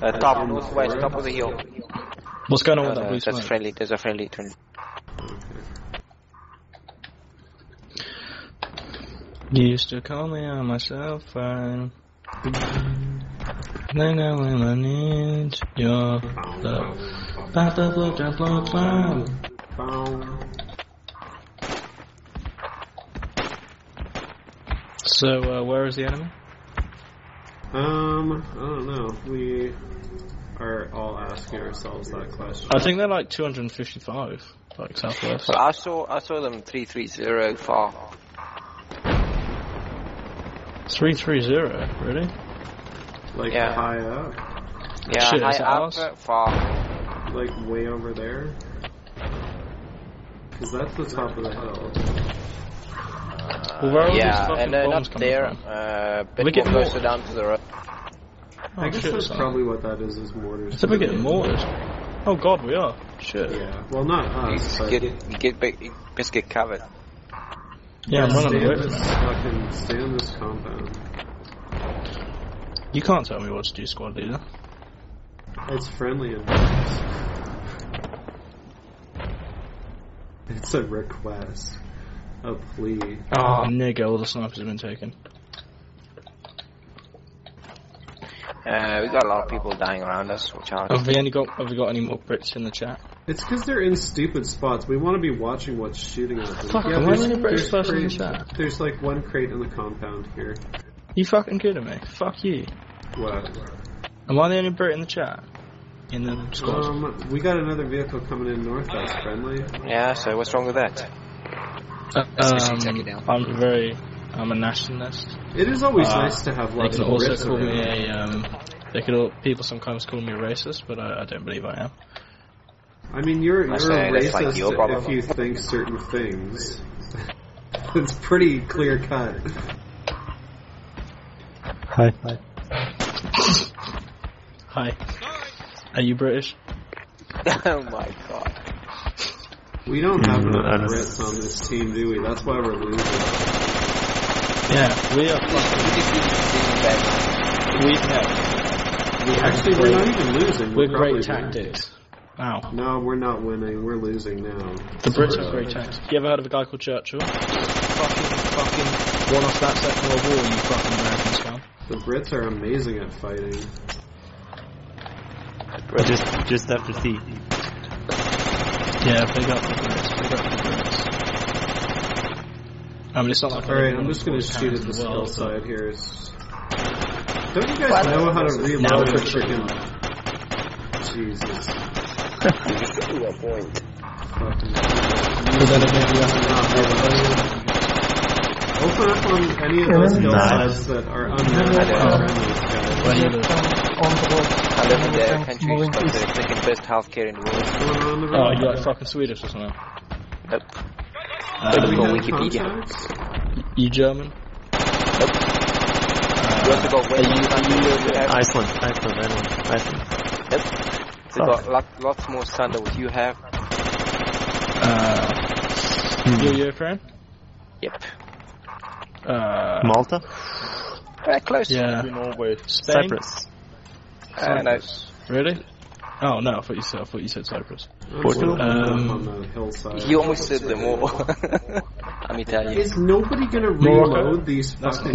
Uh, top northwest, top of the hill. What's going on with that blue that's smoke? friendly. There's a friendly turn. Used to call me on my cell phone. Then I when I need your love. About the blow, drop, blow, clown. So, uh, where is the enemy? Um, I don't know. We are all asking ourselves that question. I think they're like 255, like southwest. Well, I saw I saw them three three zero far. 330, really? Like Yeah. high up, Yeah, Shit, high up, ours? uh, far. like way over there. Cause that's the top of the hill. Well, where are all these yeah, fucking and uh, bombs not there. from? Uh, We get more closer down to the road. Oh, I guess shit, that's son. probably what that is. Is mortars. I think we're getting mortared. Oh god, we are. Shit. Yeah. Well, not You us. just But get you get back, you just get covered. Yeah, I'm running stay away on from this it. fucking stay on this compound. You can't tell me what to do, squad leader. It's friendly and nice. It's a request, a plea. Oh, nigga, all the snipers have been taken. Uh, we got a lot of people dying around us. Watch out. Have we any got? Have we got any more Brits in the chat? It's because they're in stupid spots. We want to be watching what's shooting at them. Fuck, yeah, am I there's, British there's person in the chat? There's like one crate in the compound here. You fucking kidding me? Fuck you. What? Am I the only Brit in the chat? In the squad? Um, we got another vehicle coming in north that's friendly. Yeah. So what's wrong with that? Um, I'm very. I'm a nationalist. It is always Uh, nice to have They lots can of also Brits call me a. Um, they could. all- People sometimes call me a racist, but I, I don't believe I am. I mean, you're you're a that's like racist your if you think certain things. it's pretty clear cut. Hi. Hi. Are you British? oh my god. We don't have Mm, enough I Brits on this team, do we? That's why we're losing. Yeah, we are fucking. We know. We have Actually, we're not even losing. We're probably great winning. tactics. Wow. No, we're not winning. We're losing now. The Brits are great tactics. You ever heard of a guy called Churchill? Fucking, fucking, won us that Second World War, you fucking American scum. The Brits are amazing at fighting. Just, just after C. Yeah, big up the Brits, big up the Brits. I mean, it's not like Alright, I'm I'm just gonna shoot at the in skull world, side here. It's... Don't you guys know how to Now reload a for freaking... Jesus. point. Fucking... But then again, you have to Open up on any of those hill Nice. sides that are unmanned I don't know. guys. Where do you? I live in the country who's got the second best healthcare in the world. What's going on the Oh, road? you like fucking Swedish or something? Nope. Uh, Do we Go Wikipedia. contacts? you German? You have to go where you, you have. Iceland, Iceland, I know. Iceland. Yep. So you got lot, lots more sun than what you have. Uh, you Ukraine? Yep. Uh, Malta? Very close. yeah. Norway. Spain? Cyprus. Uh, no. Really? Oh no, I thought you said I thought you said Cyprus. Portugal? Um, on the. You almost said them all. I'm Italian. Is nobody gonna Morocco? reload these fucking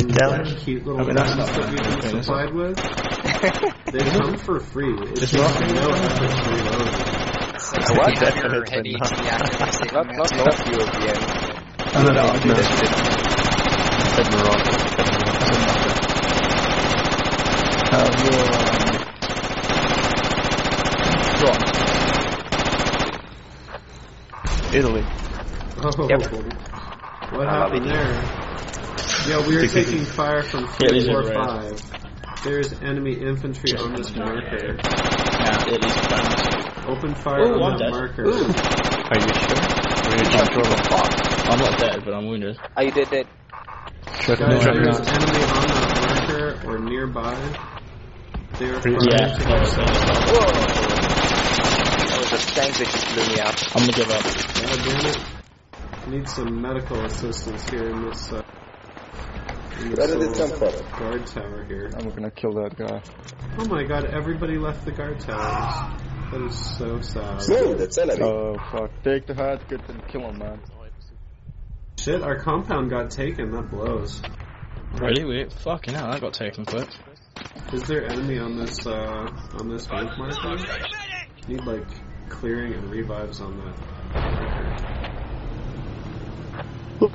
cute little I mean, that's guns not that we've been Italian, it? supplied with? they come for free. It's Just just no effort to reload. I want that your heavy activistic. Not, not North European. no, no, I do this. Said Morocco. Uh, your um, go on. Italy. Oh, Yep. what I happened there? Yeah, we are taking fire from Yeah, these three, are four, red. five. There's enemy infantry on this marker. Yeah, Italy's fine. Open fire Ooh, on I'm that dead. marker. Are you sure? Or you just roll I'm not dead, but I'm wounded. Are you dead dead? Check Guys, it there's enemy on that marker or nearby. They are firing Yeah, to no, our it's side. not. Whoa! That was a tank that just blew me out. I'm gonna give up. God damn it. Need some medical assistance here in this, uh, in this did it little come from? guard tower here. I'm gonna kill that guy. Oh my god, everybody left the guard towers. That is so sad. No, that's enemy. Oh fuck. Take the hat, get and kill him, man. Shit, our compound got taken. That blows. Really? We fucking hell, that got taken quick. Is there enemy on this uh on this roof marker? Need like clearing and revives on that. Marker.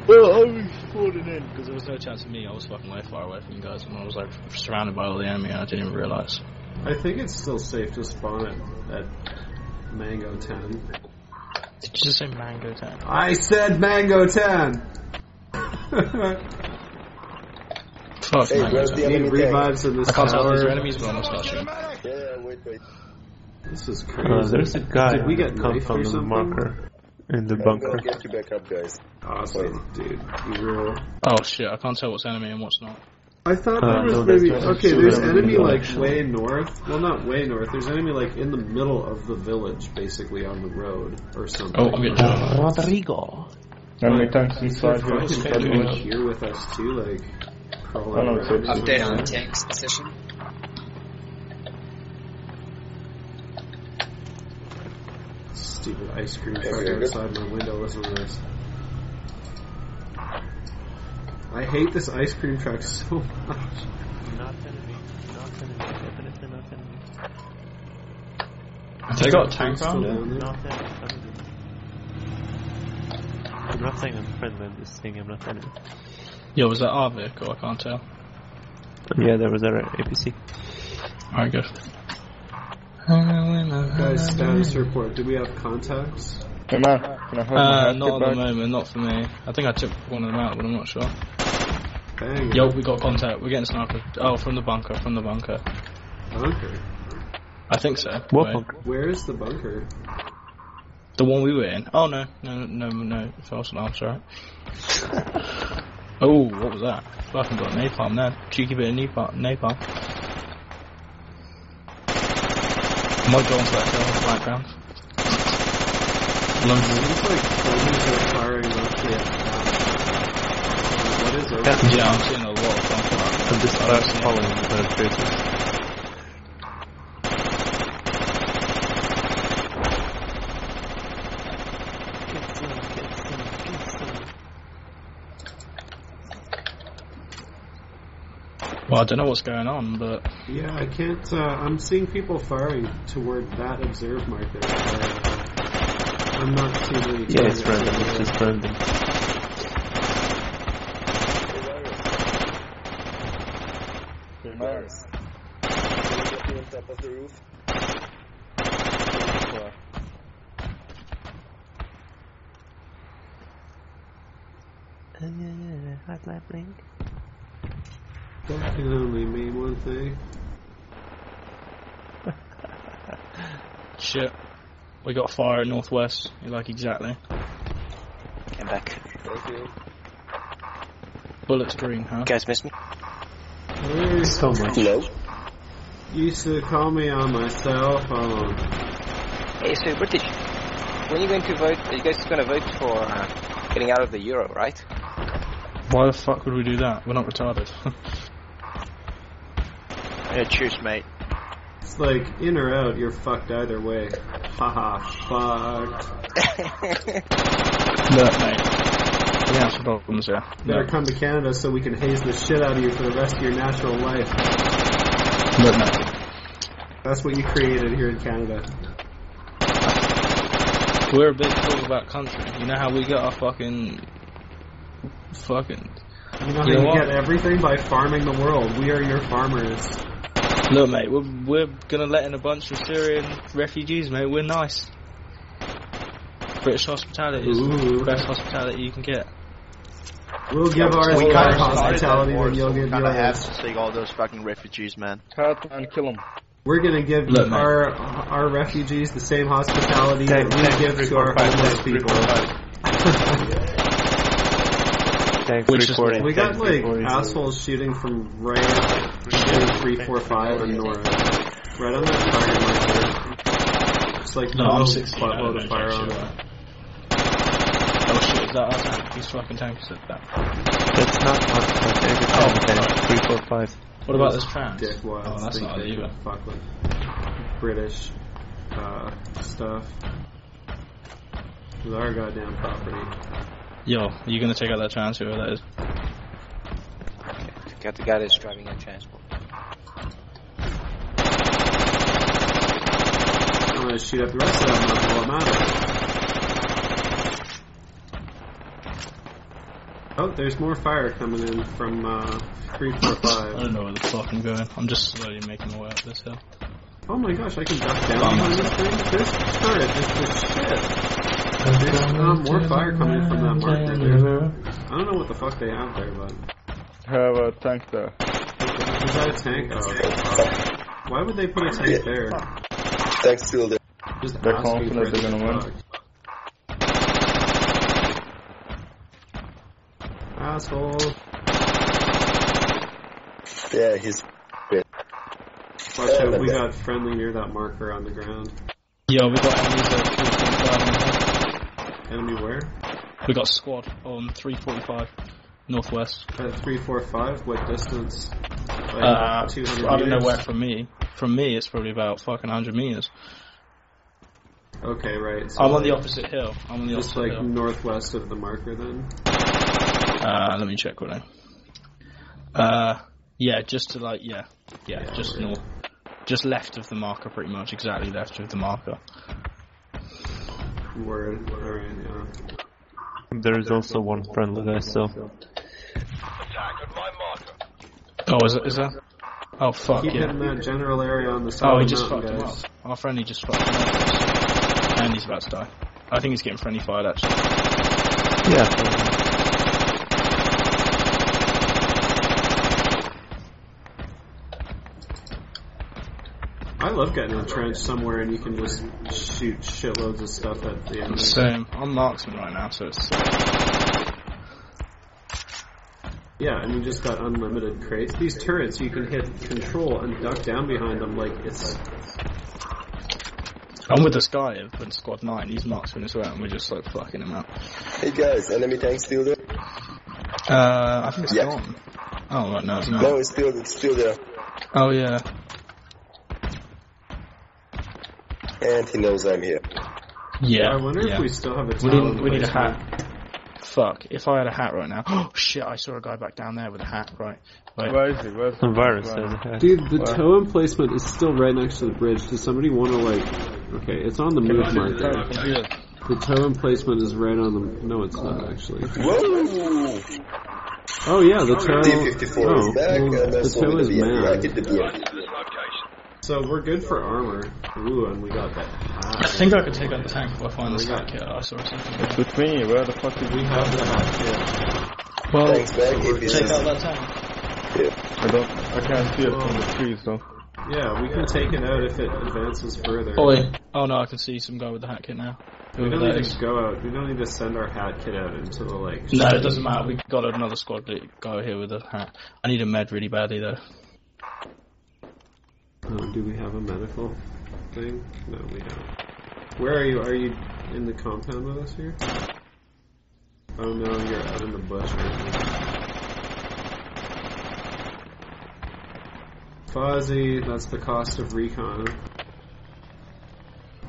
Well, I was spawning in because there was no chance of me. I was fucking way far away from you guys, and I was like surrounded by all the enemy, and I didn't even realize. I think it's still safe to spawn at, at Mango 10. Did you just say Mango Town? I said Mango 10! Fuck Hey, Mango where's Town. the Need revives in this I can't these are tower. enemies, but I'm touching. Yeah, yeah, wait, wait. This is crazy. Uh, there's a guy Did we on get the knifed or compound on the something? marker. In the bunker. get you back up, guys. Awesome, dude. You rule. Oh shit, I can't tell what's enemy and what's not. I thought Uh, there was no, maybe just okay. There's enemy enemy like direction. way north. Well, not way north. There's enemy like in the middle of the village, basically on the road or something. Oh, I'm getting shot. Rodrigo. Enemy tanks He's inside fucking here. here with us too, like crawl I know, around. it's- Update on tanks position. Stupid ice cream truck outside my window. Listen to this. I hate this ice cream truck so much. Not enemy. Not enemy. Definitely not enemy. They got a tank Still around it. there? Not enemy. enemy. I'm not saying I'm friendly, I'm just saying I'm not enemy. Yo, was that our vehicle? I can't tell. Yeah, there was a APC. Alright, good. Guys, status report. Do we have contacts? Hey man, can I have Uh, not at the moment, not for me. I think I took one of them out, but I'm not sure. Bang. Yo, we got contact. We're getting sniper. Oh, from the bunker, from the bunker. Bunker. I think so. What Wait. bunker? Where is the bunker? The one we were in. Oh no, no, no, no, false alarms, right? oh, what was that? Fucking got napalm there. Cheeky bit of napalm. napalm. Might go onto that hill in the background. Lunge. Seems like Chinese are firing mostly at that. What is it? Yeah, I'm seeing a lot of bunker. I'm just fast following the traces. Well, I don't know what's going on, but Yeah, I can't. Uh, I'm seeing people firing toward that observe marker. Uh, I'm not seeing. many. Yeah, it's random, it's just random. Virus. Can you get me on top of the roof? Hotline Bling. That can only mean one thing. shit. We got fire at northwest. You like exactly. Came back. Thank you. Bullets green, huh? You guys missed me? Hey, So much. No. used to call me on my cell phone. Hey, so British, when are you going to vote? Are you guys going to vote for uh, getting out of the euro, right? Why the fuck would we do that? We're not retarded. Yeah, cheers, mate. It's like in or out, you're fucked either way. Haha, fucked. Look, mate. We have some problems here. Better Look, come to Canada so we can haze the shit out of you for the rest of your natural life. look, mate. That's what you created here in Canada. We're a big talk about country. You know how we get our fucking. Fucking. You know how You you, know what? get everything by farming the world. We are your farmers. Look, mate, we're, we're gonna let in a bunch of Syrian refugees, mate. We're nice. British hospitality is Ooh. the best hospitality you can get. We'll give we ours kinda our hospitality war, when you'll so we give kinda have to take all those fucking refugees, man. Cut and kill him. We're gonna give Look, man. our our refugees the same hospitality Tank, that we tank, give three, to our five, homeless tank, people. four. Tank Which is- We got tank like reporting. assholes shooting from right in three four five and north. Right on that target marker. Just like No, no, I'm little 16. I buttload of fire on shit it. Oh shit, is that our tank? These fucking tanks said that. That's not my tank. It's Oh, tank. tank. Three, four, five. What about this trans? Dick. Oh, that's think not they either. Fuck with British uh, stuff. With our goddamn property. Yo, are you gonna take out that trans, whoever that is? Okay, Got the guy that's driving that transport. I'm gonna shoot up the rest of them. That's all that matters. Oh, there's more fire coming in from uh, three, four, I don't know where the fuck I'm going. I'm just slowly making my way up this hill. Oh my gosh, I can duck down behind nice. this thing. This turret is the shit. There's uh, more fire coming from that marker. There. I don't know what the fuck they have there, but Have a tank there. is that a tank? Oh, why would they put a tank there? Tank's still there. Just They're confident they're gonna win. Asshole. Yeah, he's. Watch out, we got friendly near that marker on the ground. Yo, we got enemies at 345. Enemy where? We got squad on 345 northwest. At 345, what distance? Like Uh, 200 I don't know where from me. From me, it's probably about fucking 100 meters. Okay, right. So I'm on the opposite hill. I'm on the Just opposite like hill. northwest of the marker then? Uh, let me check what I. Uh, yeah, just to like, yeah, yeah, Yeah, just north, just left of the marker, pretty much, exactly left of the marker. Word. Alright, yeah. There is also one friendly guy, so. Oh, is it? Is that? Oh fuck Keep yeah! hitting that uh, general area on the side Oh, he just mountain, fucked him up. Our friendly just fucked him up, and he's about to die. I think he's getting friendly fired actually. Yeah. I love getting entrenched somewhere and you can just shoot shitloads of stuff at the enemy. Same. I'm marksman right now, so it's. Yeah, and you just got unlimited crates. These turrets, you can hit control and duck down behind them like it's. I'm with this guy in squad nine. He's marksman as well, and we're just like fucking him out. Hey guys, enemy tank still there? Uh, I think it's Yeah. gone. Oh right, no, it's not. No, it's still it's still there. Oh yeah. And he knows I'm here. Yeah. I wonder yeah. if we still have a We need, we need a hat. Fuck. If I had a hat right now. Oh shit, I saw a guy back down there with a hat, right. Wait. Where is he? Where's The virus has a hat. Dude, the Where? tow emplacement is still right next to the bridge. Does somebody want to like? Okay, it's on the move marker. The tow emplacement is right on the. No, it's not actually. Whoa! Oh yeah, the tow. T-54 oh, is back, oh, well, and the that's tow is the BMP. Mad. Get the BMP. So we're good for armor. Ooh, and we got that hat. I think I could take out the tank if I find We this got- hat kit. I saw something. It's with me. Where the fuck did We have the hat Well, Thanks, back. we're- take out that tank. Yeah. I don't. I can't see it from the trees though. Yeah, we can take it out if it advances further. Oi. Oh no, I can see some guy with the hat kit now. We don't need to go out. We don't need to send our hat kit out into the lake. No, it doesn't matter. We got another squad guy here with a hat. I need a med really badly though. Oh, do we have a medical thing? No, we don't. Where are you? Are you in the compound with us here? Oh no, you're out in the bush. Right. Fozzie, that's the cost of recon.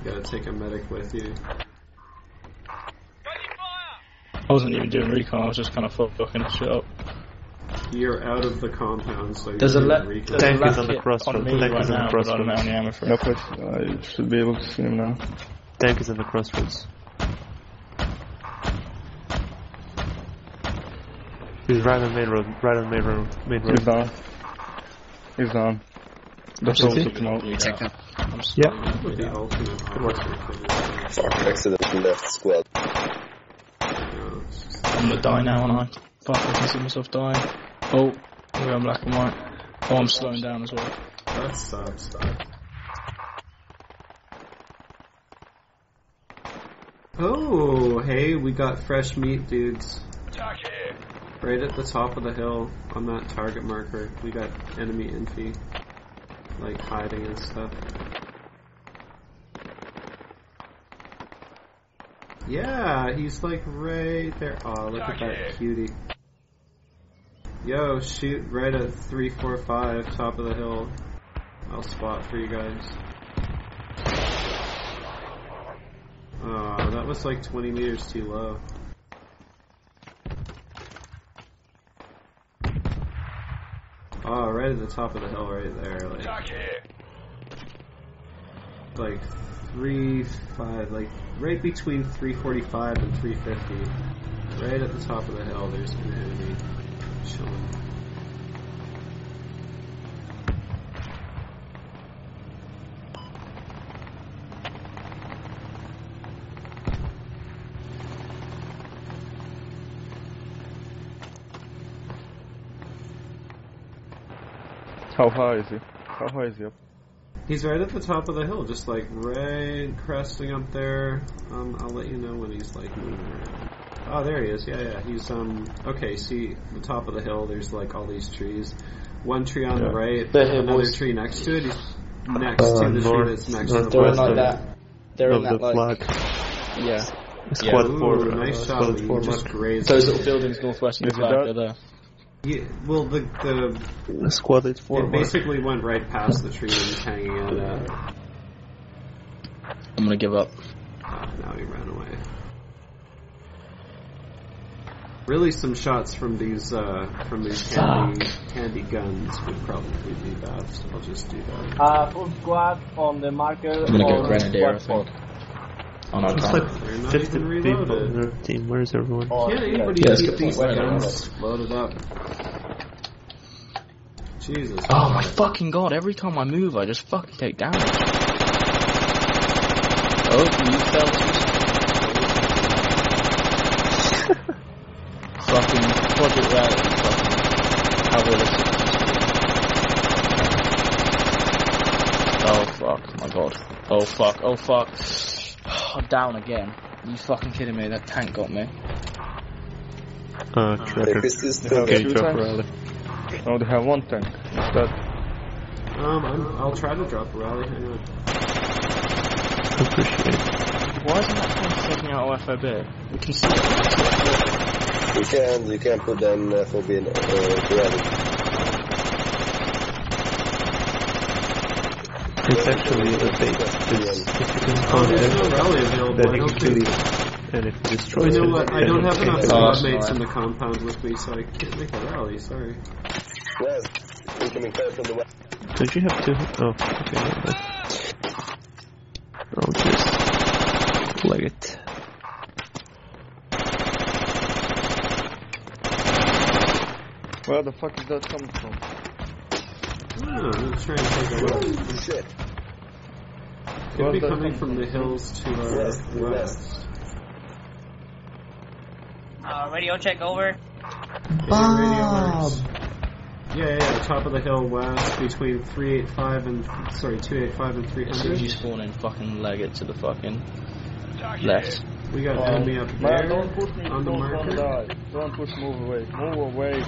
You gotta take a medic with you. I wasn't even doing recon, I was just kind of fucking shit up. You're out of the compound, so you're There's a doing le- recon. there's a Tank is left on the kit crossroads. Tank right is on the now, but I don't have any ammo for it. No question. I should be able to see him now. Tank is in the crossroads. He's right on main road, right on main road, main road. He's down. He's down. The Absolutely. souls took him out. Yeah. With the ultimate Fuck, accidentally left squad. I'm gonna die now, aren't I? Fuck, I can see myself dying. Oh, we're on black and white. Oh, I'm slowing down as well. That sucks. Oh, hey, we got fresh meat, dudes. Right at the top of the hill on that target marker, we got enemy infi, like hiding and stuff. Yeah, he's like right there. Oh, look at that cutie. Yo, shoot right at 345, top of the hill. I'll spot for you guys. Oh, that was like 20 meters too low. Oh, right at the top of the hill, right there. Like, like three five, like right between 345 and 350. Right at the top of the hill, there's an enemy How high is he? How high is he up? He's right at the top of the hill, just like right cresting up there. Um, I'll let you know when he's like moving around. Oh, there he is. Yeah, yeah. He's um. Okay, see the top of the hill. There's like all these trees. One tree on the right, There he another was. tree next to it. He's next Uh, to the tree north- that's next to the northwest flag. of- that. They're of in that the like. flag. Yeah. Squad Ooh, four. nice uh, shot, squad Lee. four You just mark. grazed Those it. little buildings northwest of the it flag, they're there. Yeah, well, the the Squad eight four it basically went right past the tree and he's hanging out at. I'm gonna give up. Ah, now he ran away. Really, some shots from these uh, from these handy, handy guns would probably be best. I'll just do that. Uh, full squad on the marker. I'm gonna go on Grenadier, On squad think. Oh no, I It's like They're 50 people reloaded. in our team. Where is everyone? four. Can't Oh, anybody Yeah, let's keep get these guns loaded up? Jesus. Oh my fucking god, every time I move I just fucking take damage. Oh, you fell Fucking Project Reality, fucking how realistic is? Oh fuck, my god. Oh fuck, oh fuck. I'm down again. you fucking kidding me? That tank got me. Uh, Trekker. is this They have Okay, two drop rally. No, they have one tank. Instead. Um, I'm, I'll try to drop a rally. Hang on. Appreciate it. Why isn't that tank taking out OFOB? We can see it. You can you can put an FOB in uh, rally. It's actually a bait. It's, if you can Oh, find there's no it, rally available. then I you don't can kill it. And if you destroy You know it, what? I don't have enough kill squad mates sorry. in the compound with me, so I can't make a rally. Sorry. Yes, incoming fire from the west. Don't you have to? Oh, okay. never. I'll just flag it. Where the fuck is that coming from? Oh, let's try take a look. Shit. Could be coming from the hills to our West, west. Uh, radio check over. Yeah, radio. Yeah, yeah, yeah, top of the hill west between 385 and, sorry, 285 and 300. As soon as you spawn in, fucking leg it to the fucking left. We got Um, enemy up Man, there don't push me. on the Don't, don't marker. die. Don't push. Move away. Move away.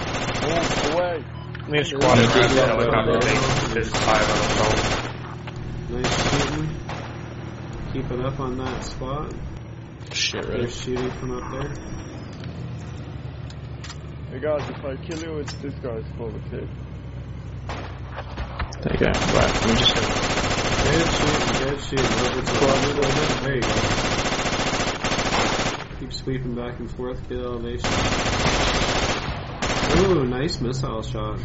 Move away. New squad Yeah, is at yeah, helicopter yeah. base. There's five on the phone. Nice shooting. Keep it up on that spot. Shit, They're shooting from up there. Hey guys, if I kill you, it's this guy's fault, okay? There you go. Right, let me just go. Good shoot, good shoot. Over to the over. There you go. Keep sweeping back and forth, get elevation. Ooh, nice missile shot.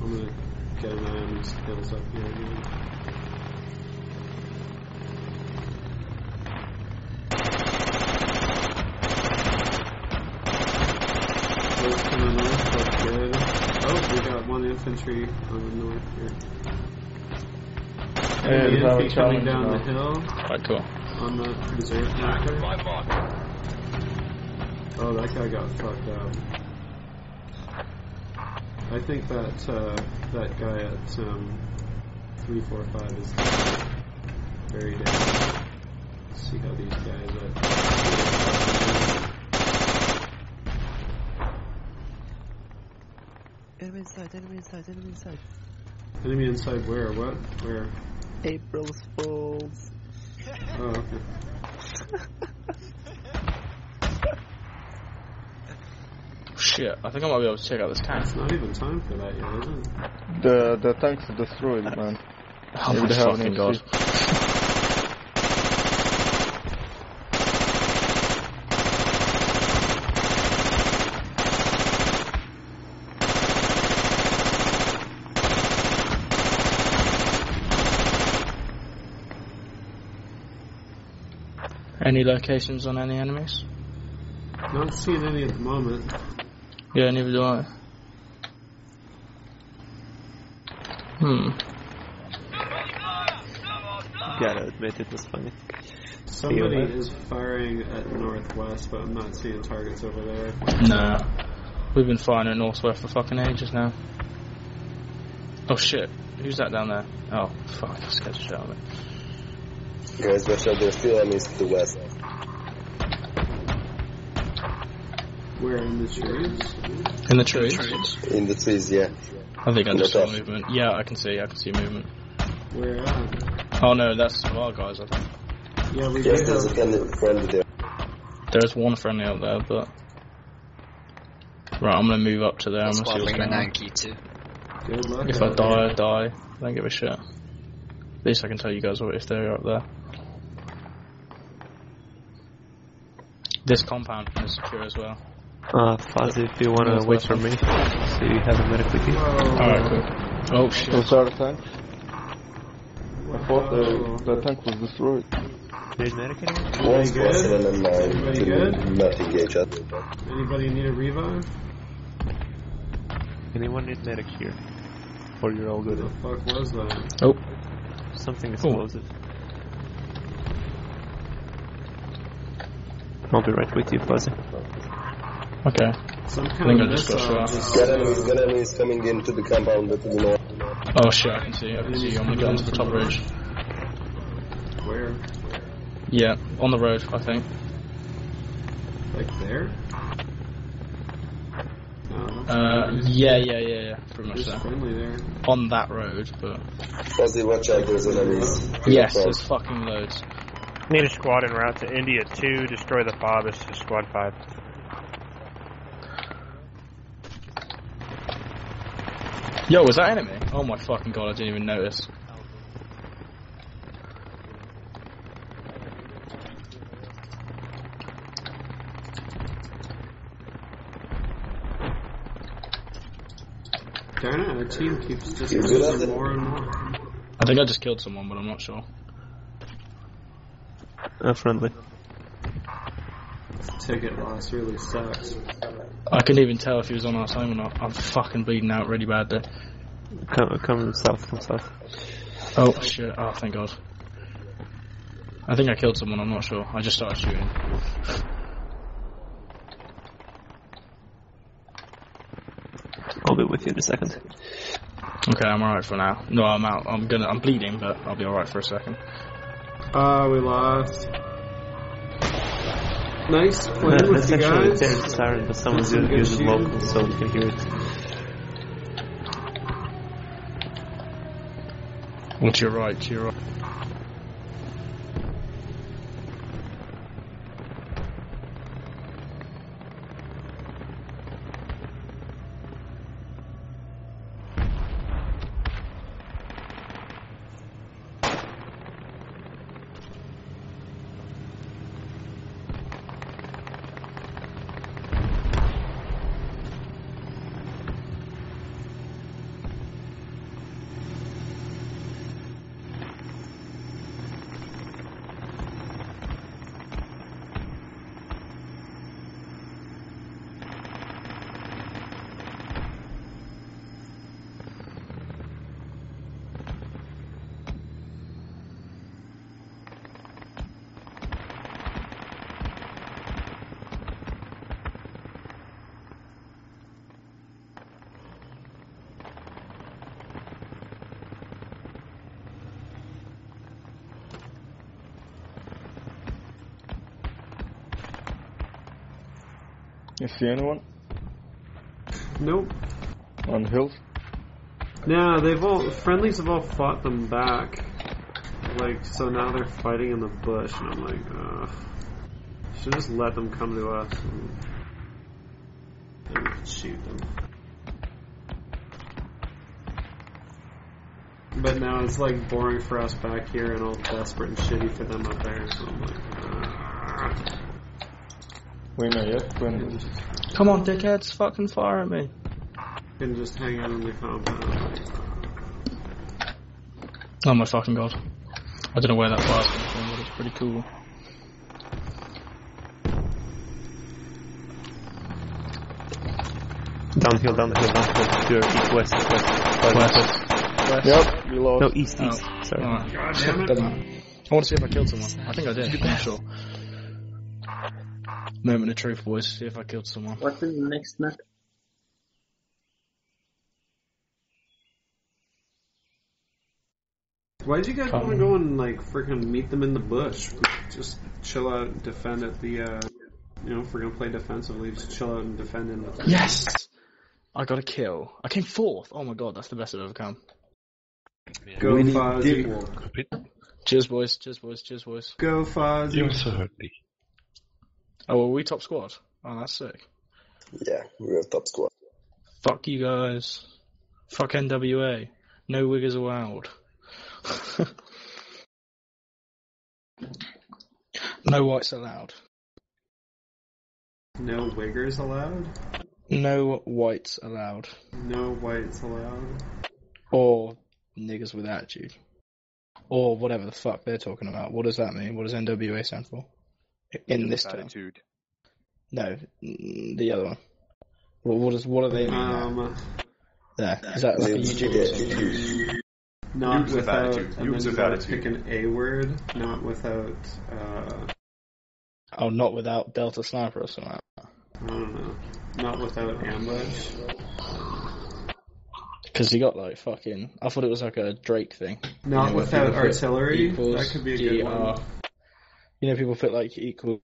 I'm gonna get an eye on these hills up here again. Those coming north look good. Oh, we got one infantry on the north here. Yeah, Enemy we have a infantry coming challenge down now. the hill Alright, cool. On the marker. Oh, that guy got fucked up. I think that uh, that guy at um, three four five is very down. See how these guys at Enemy inside, enemy inside, enemy inside. enemy inside where? What? Where? April's Fools. Oh, okay. Shit, I think I might be able to check out this tank. It's not even time for that yet, is it? The the tanks are destroyed, man. Oh Maybe my they have an fucking god. Any locations on any enemies? Not seeing any at the moment. Yeah, neither do I. Hmm. Gotta admit it was funny. Somebody Yeah. is firing at northwest, but I'm not seeing targets over there. Nah. We've been firing at northwest for fucking ages now. Oh shit. Who's that down there? Oh, fuck. I scared the shit out of me. Guys, watch out, there's still enemies to the west. Where in the trees? In the trees? In the trees, yeah. I think I In the just saw movement. Yeah, I can see. I can see movement. Where at? Oh no, that's some of our guys, I think. Yeah, we Yes, do there's a have. friendly, friendly there. There's one friendly out there, but. Right, I'm gonna move up to there. I'm gonna see what's going on. Too. Good luck. If I die, there. I die. I don't give a shit. At least I can tell you guys what if they're up there. This compound is secure as well. Uh, Fozzie, if you wanna wait for me, so you have a medic with you. Alright, cool. Oh shit. Those are the tanks. I thought the, the tank was destroyed. Need medic anyone? One Everybody plus good? seven and nine. Everybody Do good? Not engage us. Anybody need a revive? Anyone need medic here? Or you're all good? What the fuck was that? Oh. Something Cool. explosive. I'll be right with you, Fozzie. Okay. Some I kind think of I just got shot. just- Got enemies, got enemies coming into the compound to the north. Oh shit, I can see. I can see you. I'm gonna get onto the top ridge. Where? Yeah, on the road, I think. Like there? Uh, yeah, yeah, yeah, yeah. Pretty much There's there. there. On that road, but. Fozzie, watch out, there's enemies. Yes, there's fucking loads. Need a squad en route to India 2, destroy the fob, this is squad 5. Yo, was that enemy? Oh my fucking god, I didn't even notice. Darn it, our team keeps just You losing more and more. I think I just killed someone, but I'm not sure. Uh, friendly. Ticket loss really sucks. I couldn't even tell if he was on our side or not. I'm fucking bleeding out really bad there. Come, come south, come south. Oh shit, oh thank god. I think I killed someone, I'm not sure. I just started shooting. I'll be with you in a second. Okay, I'm alright for now. No, I'm out. I'm gonna, I'm bleeding, but I'll be alright for a second. Oh, we lost. Nice Uh, playing with that's you actually guys. there's a siren, but someone's Some good using shooting. local, so we can hear it. Well, to your right, to your You see anyone Nope. on the hills? Nah, they've all friendlies have all fought them back. Like so now they're fighting in the bush, and I'm like, ugh. Should just let them come to us and, and shoot them. But now it's like boring for us back here and all desperate and shitty for them up there. So I'm like. Wait, not yet. When Come on, dickheads, fucking fire at me. can just hang out in the compound. Oh my fucking god. I don't know where that fire's coming from, but it's pretty cool. Downhill, downhill, downhill. You're east, west, west. West. West. Yep, you lost. No, east, Oh. east. Sorry. Alright. God damn it. I want to see if I killed someone. I think I did, I'm sure. Moment of truth, boys. See if I killed someone. What is the next map? Why did you guys want to go and like freaking meet them in the bush? Just chill out and defend at the, uh, you know, if we're gonna play defensively, just chill out and defend in the. Yes! I got a kill. I came fourth. Oh my god, that's the best I've ever come. Go Winnie Fozzie. Dipwalk. Cheers, boys. Cheers, boys. Cheers, boys. Go Fozzie. so happy. Oh, are we top squad? Oh, that's sick. Yeah, we're top squad. Fuck you guys. Fuck NWA. No wiggers allowed. no whites allowed. No wiggers allowed. No whites allowed. No whites allowed. Or niggas with attitude. Or whatever the fuck they're talking about. What does that mean? What does NWA stand for? In this term. attitude. No, the other one. What, what, is, what do they mean? Um, there. Is that like a Means- YouTube? you- not Use of without, attitude. and then Use you of gotta attitude. pick an A word. Not without. Uh, Oh, not without Delta Sniper or something. I don't know. Not without ambush. Because you got like fucking. I thought it was like a Drake thing. Not You know, without artillery? That could be a good one. You know, people put like equals